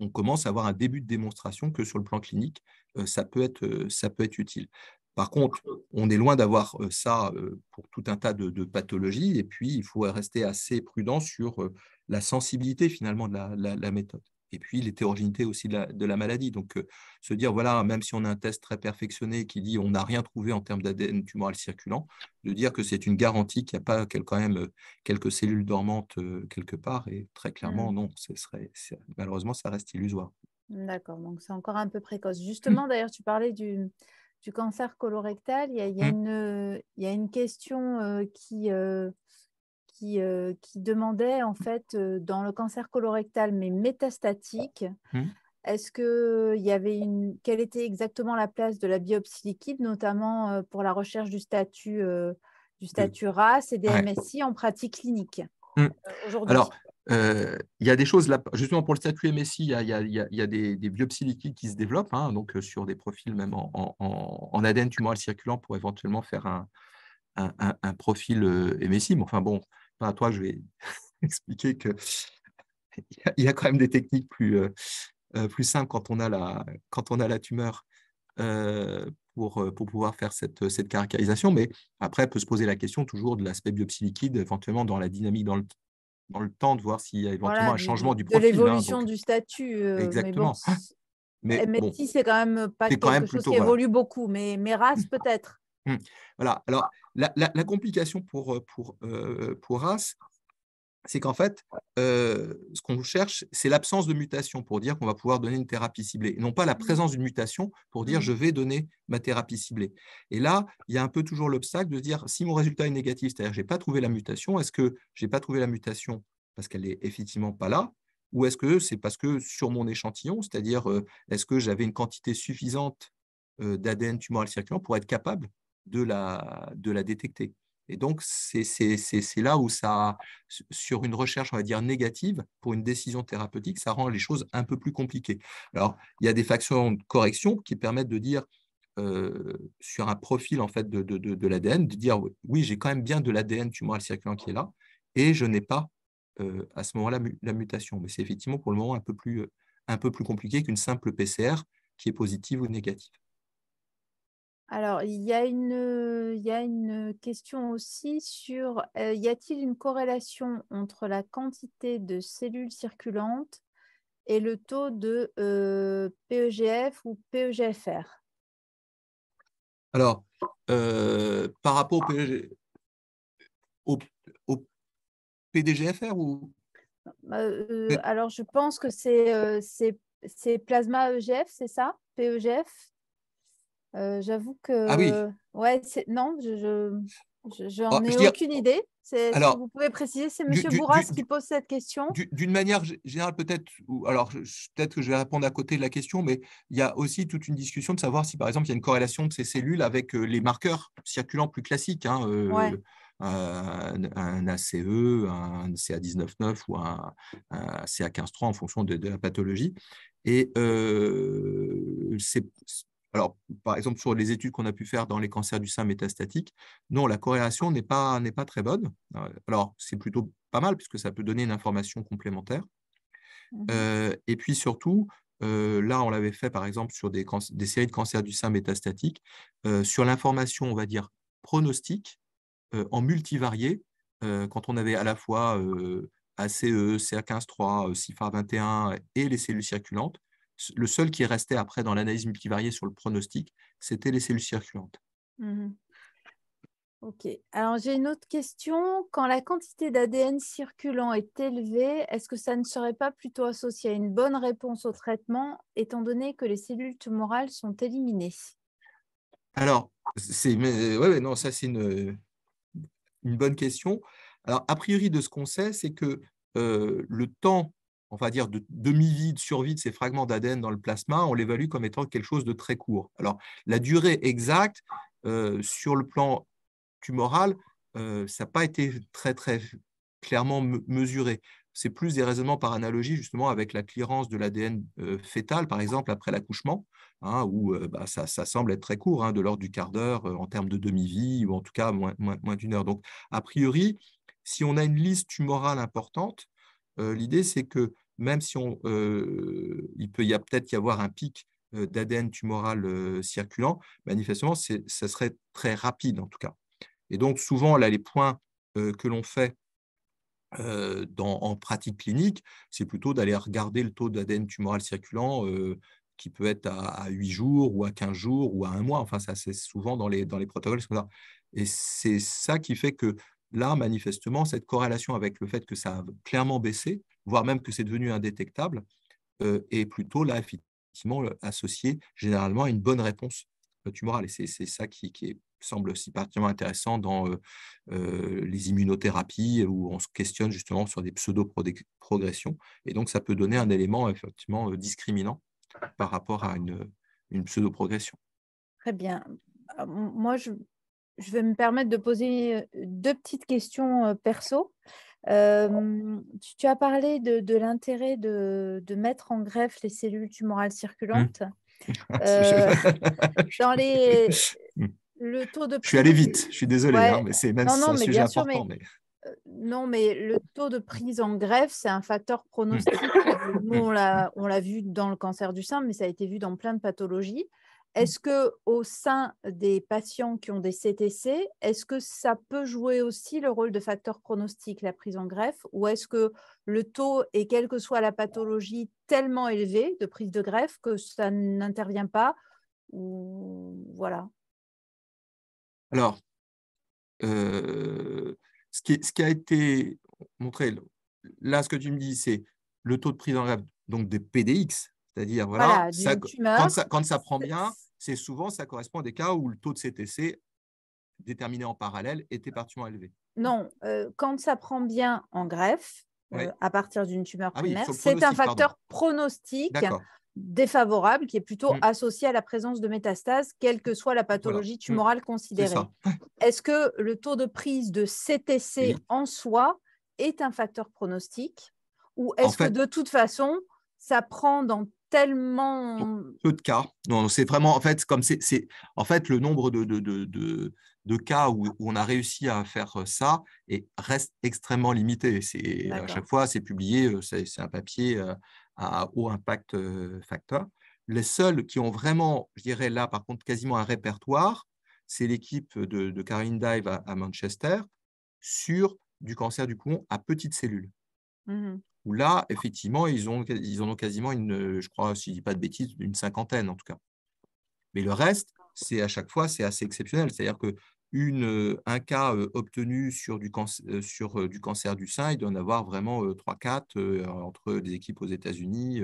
on commence à avoir un début de démonstration que sur le plan clinique, ça peut être utile. Par contre, on est loin d'avoir euh, ça euh, pour tout un tas de, de pathologies, et puis il faut rester assez prudent sur euh, la sensibilité finalement de la, la- la méthode. Et puis l'hétérogénéité aussi de la, de la maladie. Donc, se dire, voilà, même si on a un test très perfectionné qui dit on n'a rien trouvé en termes d'ADN tumoral circulant, de dire que c'est une garantie qu'il n'y a pas quand même quelques cellules dormantes quelque part, et très clairement, Mm. non, ce serait, c'est- malheureusement, ça reste illusoire. D'accord, donc c'est encore un peu précoce. Justement, d'ailleurs, tu parlais du, du cancer colorectal. Il y a, il y a Mm. une, euh, il y a une question euh, qui, euh, qui, euh, qui demandait, en fait, dans le cancer colorectal, mais métastatique, Mm. est-ce que il y avait une, quelle était exactement la place de la biopsie liquide, notamment pour la recherche du statut, du statut RAS et des Ouais. MSI en pratique clinique? Aujourd'hui Alors, euh, il y a des choses là, justement pour le statut MSI, il y a, y a- y a- des, des biopsies liquides qui se développent, hein, donc euh, sur des profils même en, en- en- ADN tumoral circulant pour éventuellement faire un, un- profil euh, MSI. Mais enfin bon, pas à toi, je vais expliquer que il y, a, quand même des techniques plus, plus simples quand on a la, quand on a la tumeur. pour, pour pouvoir faire cette, cette caractérisation, mais après, peut se poser la question toujours de l'aspect biopsie liquide, éventuellement dans la dynamique, dans le, dans le temps, de voir s'il y a éventuellement Voilà, un changement du- profil. De hein, l'évolution donc- du statut. euh, mais bon, Exactement. c- mais bon, MSI, c'est quand même pas quelque quand même chose plutôt, qui voilà. évolue beaucoup, mais, mais RAS peut-être. Voilà. Alors, la, la- la complication pour, euh, pour, euh, pour RAS, c'est qu'en fait, euh, ce qu'on cherche, c'est l'absence de mutation pour dire qu'on va pouvoir donner une thérapie ciblée, et non pas la présence d'une mutation pour dire Mhm. je vais donner ma thérapie ciblée. Et là, il y a un peu toujours l'obstacle de se dire si mon résultat est négatif, c'est-à-dire que je n'ai pas trouvé la mutation, est-ce que je n'ai pas trouvé la mutation parce qu'elle n'est effectivement pas là ou est-ce que c'est parce que sur mon échantillon, c'est-à-dire euh, est-ce que j'avais une quantité suffisante euh, d'ADN tumoral circulant pour être capable de la, de la détecter? Et donc, c'est là où ça, sur une recherche, on va dire, négative, pour une décision thérapeutique, ça rend les choses un peu plus compliquées. Alors, il y a des facteurs de correction qui permettent de dire, euh, sur un profil en fait, de, l'ADN, de dire, oui, j'ai quand même bien de l'ADN tumoral circulant qui est là, et je n'ai pas euh, à ce moment-là la mutation. Mais c'est effectivement pour le moment un peu plus, euh, un peu plus compliqué qu'une simple PCR qui est positive ou négative. Alors, il y a une, il y a une question aussi sur euh, y a-t-il une corrélation entre la quantité de cellules circulantes et le taux de euh, PEGF ou PEGFR Alors, euh, par rapport au, au PDGFR ou? Mais- Alors, je pense que c'est plasma EGF, c'est ça? PEGF Euh, J'avoue que. Ah oui. Ouais, non, je, je- Je n'en ai aucune idée. Alors, vous pouvez préciser, c'est M. Bourras qui pose cette question. D'une manière générale, peut-être, alors peut-être que je vais répondre à côté de la question, mais il y a aussi toute une discussion de savoir si, par exemple, il y a une corrélation de ces cellules avec les marqueurs circulants plus classiques. Hein, un, ACE, un CA19-9 ou un, CA15-3 en fonction de, la pathologie. Et c'est alors, par exemple, sur les études qu'on a pu faire dans les cancers du sein métastatiques, non, la corrélation n'est pas, pas très bonne. Alors, c'est plutôt pas mal puisque ça peut donner une information complémentaire. Mmh et puis surtout, là, on l'avait fait par exemple sur des, des, séries de cancers du sein métastatiques, sur l'information, on va dire, pronostique, en multivarié, quand on avait à la fois ACE, CA15-3, CIFAR21 et les cellules circulantes, le seul qui restait après dans l'analyse multivariée sur le pronostic, c'était les cellules circulantes. Mmh ok. Alors j'ai une autre question. Quand la quantité d'ADN circulant est élevée, est-ce que ça ne serait pas plutôt associé à une bonne réponse au traitement, étant donné que les cellules tumorales sont éliminées? Alors, c'est, ouais, non, ça c'est une, une bonne question. Alors, a priori, de ce qu'on sait, c'est que euh, le temps, on va dire, de demi-vie, de survie de ces fragments d'ADN dans le plasma, on l'évalue comme étant quelque chose de très court. Alors, la durée exacte, euh, sur le plan tumoral, euh, ça n'a pas été très, très clairement mesuré. C'est plus des raisonnements par analogie, justement, avec la clearance de l'ADN fœtal, par exemple, après l'accouchement. Hein, où bah, ça, semble être très court, hein, de l'ordre du quart d'heure en termes de demi-vie, ou en tout cas moins, d'une heure. Donc, a priori, si on a une liste tumorale importante, l'idée c'est que même si on, il peut y a peut-être y avoir un pic d'ADN tumoral circulant, manifestement, ça serait très rapide en tout cas. Et donc, souvent, là, les points que l'on fait dans, en pratique clinique, c'est plutôt d'aller regarder le taux d'ADN tumoral circulant qui peut être à, 8 jours ou à 15 jours ou à un mois. Enfin, ça, c'est souvent dans les, dans les protocoles. Et c'est ça qui fait que là, manifestement, cette corrélation avec le fait que ça a clairement baissé, voire même que c'est devenu indétectable, euh, est plutôt là, effectivement, associé généralement à une bonne réponse euh, tumorale. Et c'est ça qui, qui semble aussi particulièrement intéressant dans euh, les immunothérapies où on se questionne justement sur des pseudo-progressions. Et donc, ça peut donner un élément effectivement discriminant par rapport à une, une pseudo-progression. Très bien. Ah, moi, je, je, vais me permettre de poser euh, deux petites questions euh, perso. Euh, tu, as parlé de, l'intérêt de, mettre en greffe les cellules tumorales circulantes. Mmh. dans les, mmh. le taux de. Je suis allé vite, je suis désolé, hein, mais c'est même un sujet important. mais... Non, mais le taux de prise en greffe, c'est un facteur mmh. pronostique. Nous, on l'a vu dans le cancer du sein, mais ça a été vu dans plein de pathologies. Est-ce que au sein des patients qui ont des CTC, est-ce que ça peut jouer aussi le rôle de facteur pronostique, la prise en greffe, ou est-ce que le taux est, quelle que soit la pathologie, tellement élevé de prise de greffe que ça n'intervient pas ou... Voilà? Alors, euh, ce qui, a été montré, là, ce que tu me dis, c'est le taux de prise en greffe donc des PDX, c'est-à-dire, voilà, quand, ça, prend bien, c'est souvent, ça correspond à des cas où le taux de CTC déterminé en parallèle était particulièrement élevé. Non, euh, quand ça prend bien en greffe, euh, à partir d'une tumeur ah primaire, c'est un facteur pronostique défavorable qui est plutôt mmh. associé à la présence de métastases, quelle que soit la pathologie mmh. tumorale considérée. Est-ce que le taux de prise de CTC en soi est un facteur pronostique ou est-ce que de toute façon, ça prend dans tellement peu de cas. Non, c'est vraiment en fait comme c'est en fait le nombre de, de, de, de cas où, on a réussi à faire ça et reste extrêmement limité. C'est à chaque fois c'est publié, c'est un papier à haut impact facteur. Les seuls qui ont vraiment, je dirais là par contre quasiment un répertoire, c'est l'équipe de, de Caroline Dive à, Manchester sur du cancer du poumon à petites cellules. Mmh là, effectivement, ils, ont, en ont quasiment une, je crois, si je dis pas de bêtises, une cinquantaine en tout cas. Mais le reste, c'est à chaque fois, c'est assez exceptionnel. C'est-à-dire que une, un cas obtenu sur du, cancer, sur du cancer du sein, il doit en avoir vraiment 3-4 entre des équipes aux États-Unis.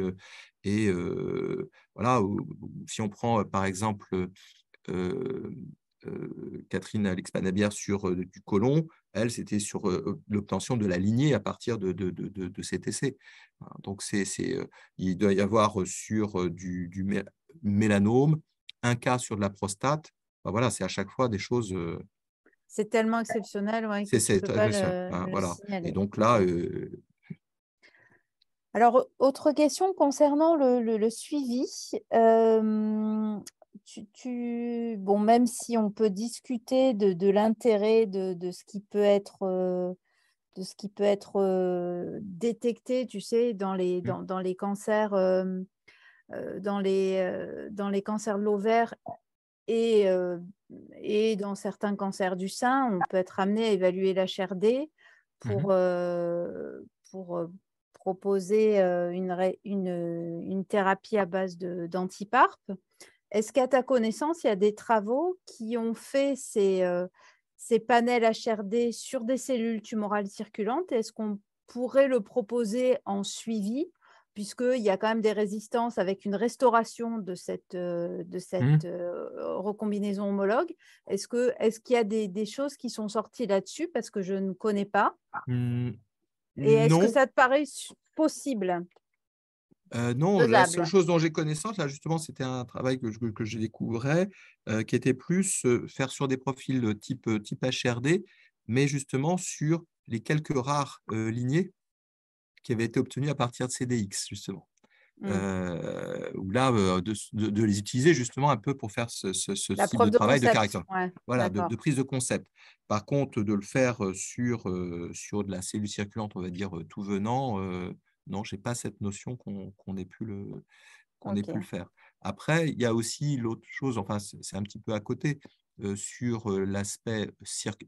et voilà, si on prend par exemple Catherine Alexpanabière sur du côlon, elle, c'était sur l'obtention de la lignée à partir de, de, de, cet essai. Donc, c'est, il doit y avoir sur du, du, mélanome, un cas sur de la prostate. voilà, c'est à chaque fois des choses. c'est tellement exceptionnel. Ouais, c'est voilà. Et donc là. Alors, autre question concernant le, le, suivi tu, bon, même si on peut discuter de, l'intérêt de, ce qui peut être, de ce qui peut être détecté, tu sais, dans les, mmh. dans, les cancers, dans, les, dans les cancers de l'ovaire et, et dans certains cancers du sein, on peut être amené à évaluer l'HRD pour, mmh pour proposer une, une, une, thérapie à base d'antiparp. Est-ce qu'à ta connaissance, il y a des travaux qui ont fait ces, euh, ces panels HRD sur des cellules tumorales circulantes? Est-ce qu'on pourrait le proposer en suivi puisqu'il y a quand même des résistances avec une restauration de cette, euh, de cette mmh. euh, recombinaison homologue? Est-ce qu'il est y a des, des, choses qui sont sorties là-dessus parce que je ne connais pas? Mmh. Et est-ce que ça te paraît possible? Euh, non, la seule chose dont j'ai connaissance, là justement, c'était un travail que je, que je découvrais, euh, qui était plus euh, faire sur des profils type, type HRD, mais justement sur les quelques rares lignées qui avaient été obtenues à partir de CDX, justement. Mmh. ou là, de, les utiliser justement un peu pour faire ce, type de, travail de caractère. voilà, de, prise de concept. Par contre, de le faire sur, sur de la cellule circulante, on va dire tout venant, non, je n'ai pas cette notion qu'on ait, pu le, qu'on ait pu le faire. Après, il y a aussi l'autre chose, enfin, c'est un petit peu à côté, sur l'aspect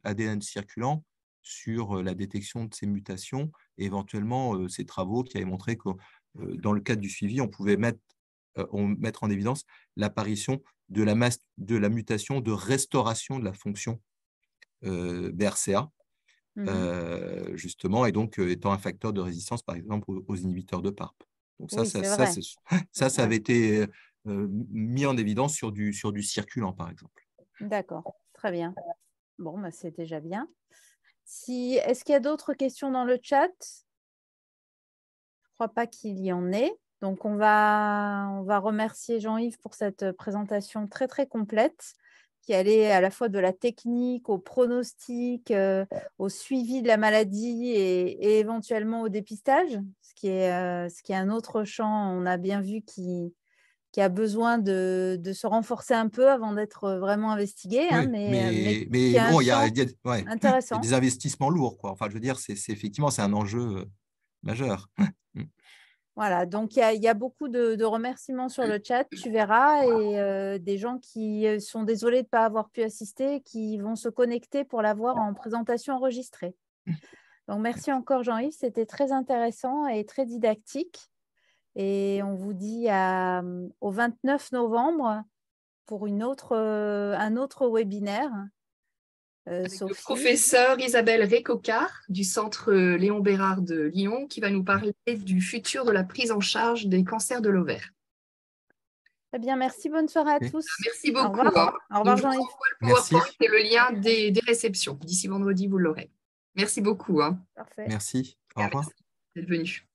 ADN circulant, sur la détection de ces mutations, et éventuellement ces travaux qui avaient montré que dans le cadre du suivi, on pouvait mettre, on mettre en évidence l'apparition de la, masse, de la mutation de restauration de la fonction BRCA, Mmh euh, justement, et donc étant un facteur de résistance, par exemple, aux, inhibiteurs de PARP. Donc ça, ça, ça, ça, avait été mis en évidence sur du, sur du circulant, par exemple. D'accord, très bien. Bon, bah, c'est déjà bien. Si, Est-ce qu'il y a d'autres questions dans le chat? Je ne crois pas qu'il y en ait. Donc, on va, on va remercier Jean-Yves pour cette présentation très, très complète qui allait à la fois de la technique au pronostic, euh, au suivi de la maladie et, éventuellement au dépistage, ce qui, est, euh, ce qui est un autre champ, on a bien vu, qui, qui a besoin de, de, se renforcer un peu avant d'être vraiment investigué. Hein, mais, mais, mais, bon, il y a, intéressant. des investissements lourds. Quoi. Enfin, je veux dire, c'est effectivement, c'est un enjeu euh, majeur. Voilà, donc il y, a beaucoup de, remerciements sur le chat, tu verras, et euh, des gens qui euh, sont désolés de ne pas avoir pu assister, qui vont se connecter pour l'avoir en présentation enregistrée. Donc merci encore Jean-Yves, c'était très intéressant et très didactique. Et on vous dit au 29 novembre pour euh, un autre webinaire euh, le professeur Isabelle Récocard du centre Léon Bérard de Lyon qui va nous parler du futur de la prise en charge des cancers de l'ovaire. Très bien, merci. Bonne soirée à tous. Merci beaucoup. Au revoir, Au revoir Jean-Yves. Le PowerPoint et le lien des, réceptions. D'ici vendredi, vous l'aurez. Merci beaucoup. Hein. Parfait. Merci. Au revoir. D'être venu.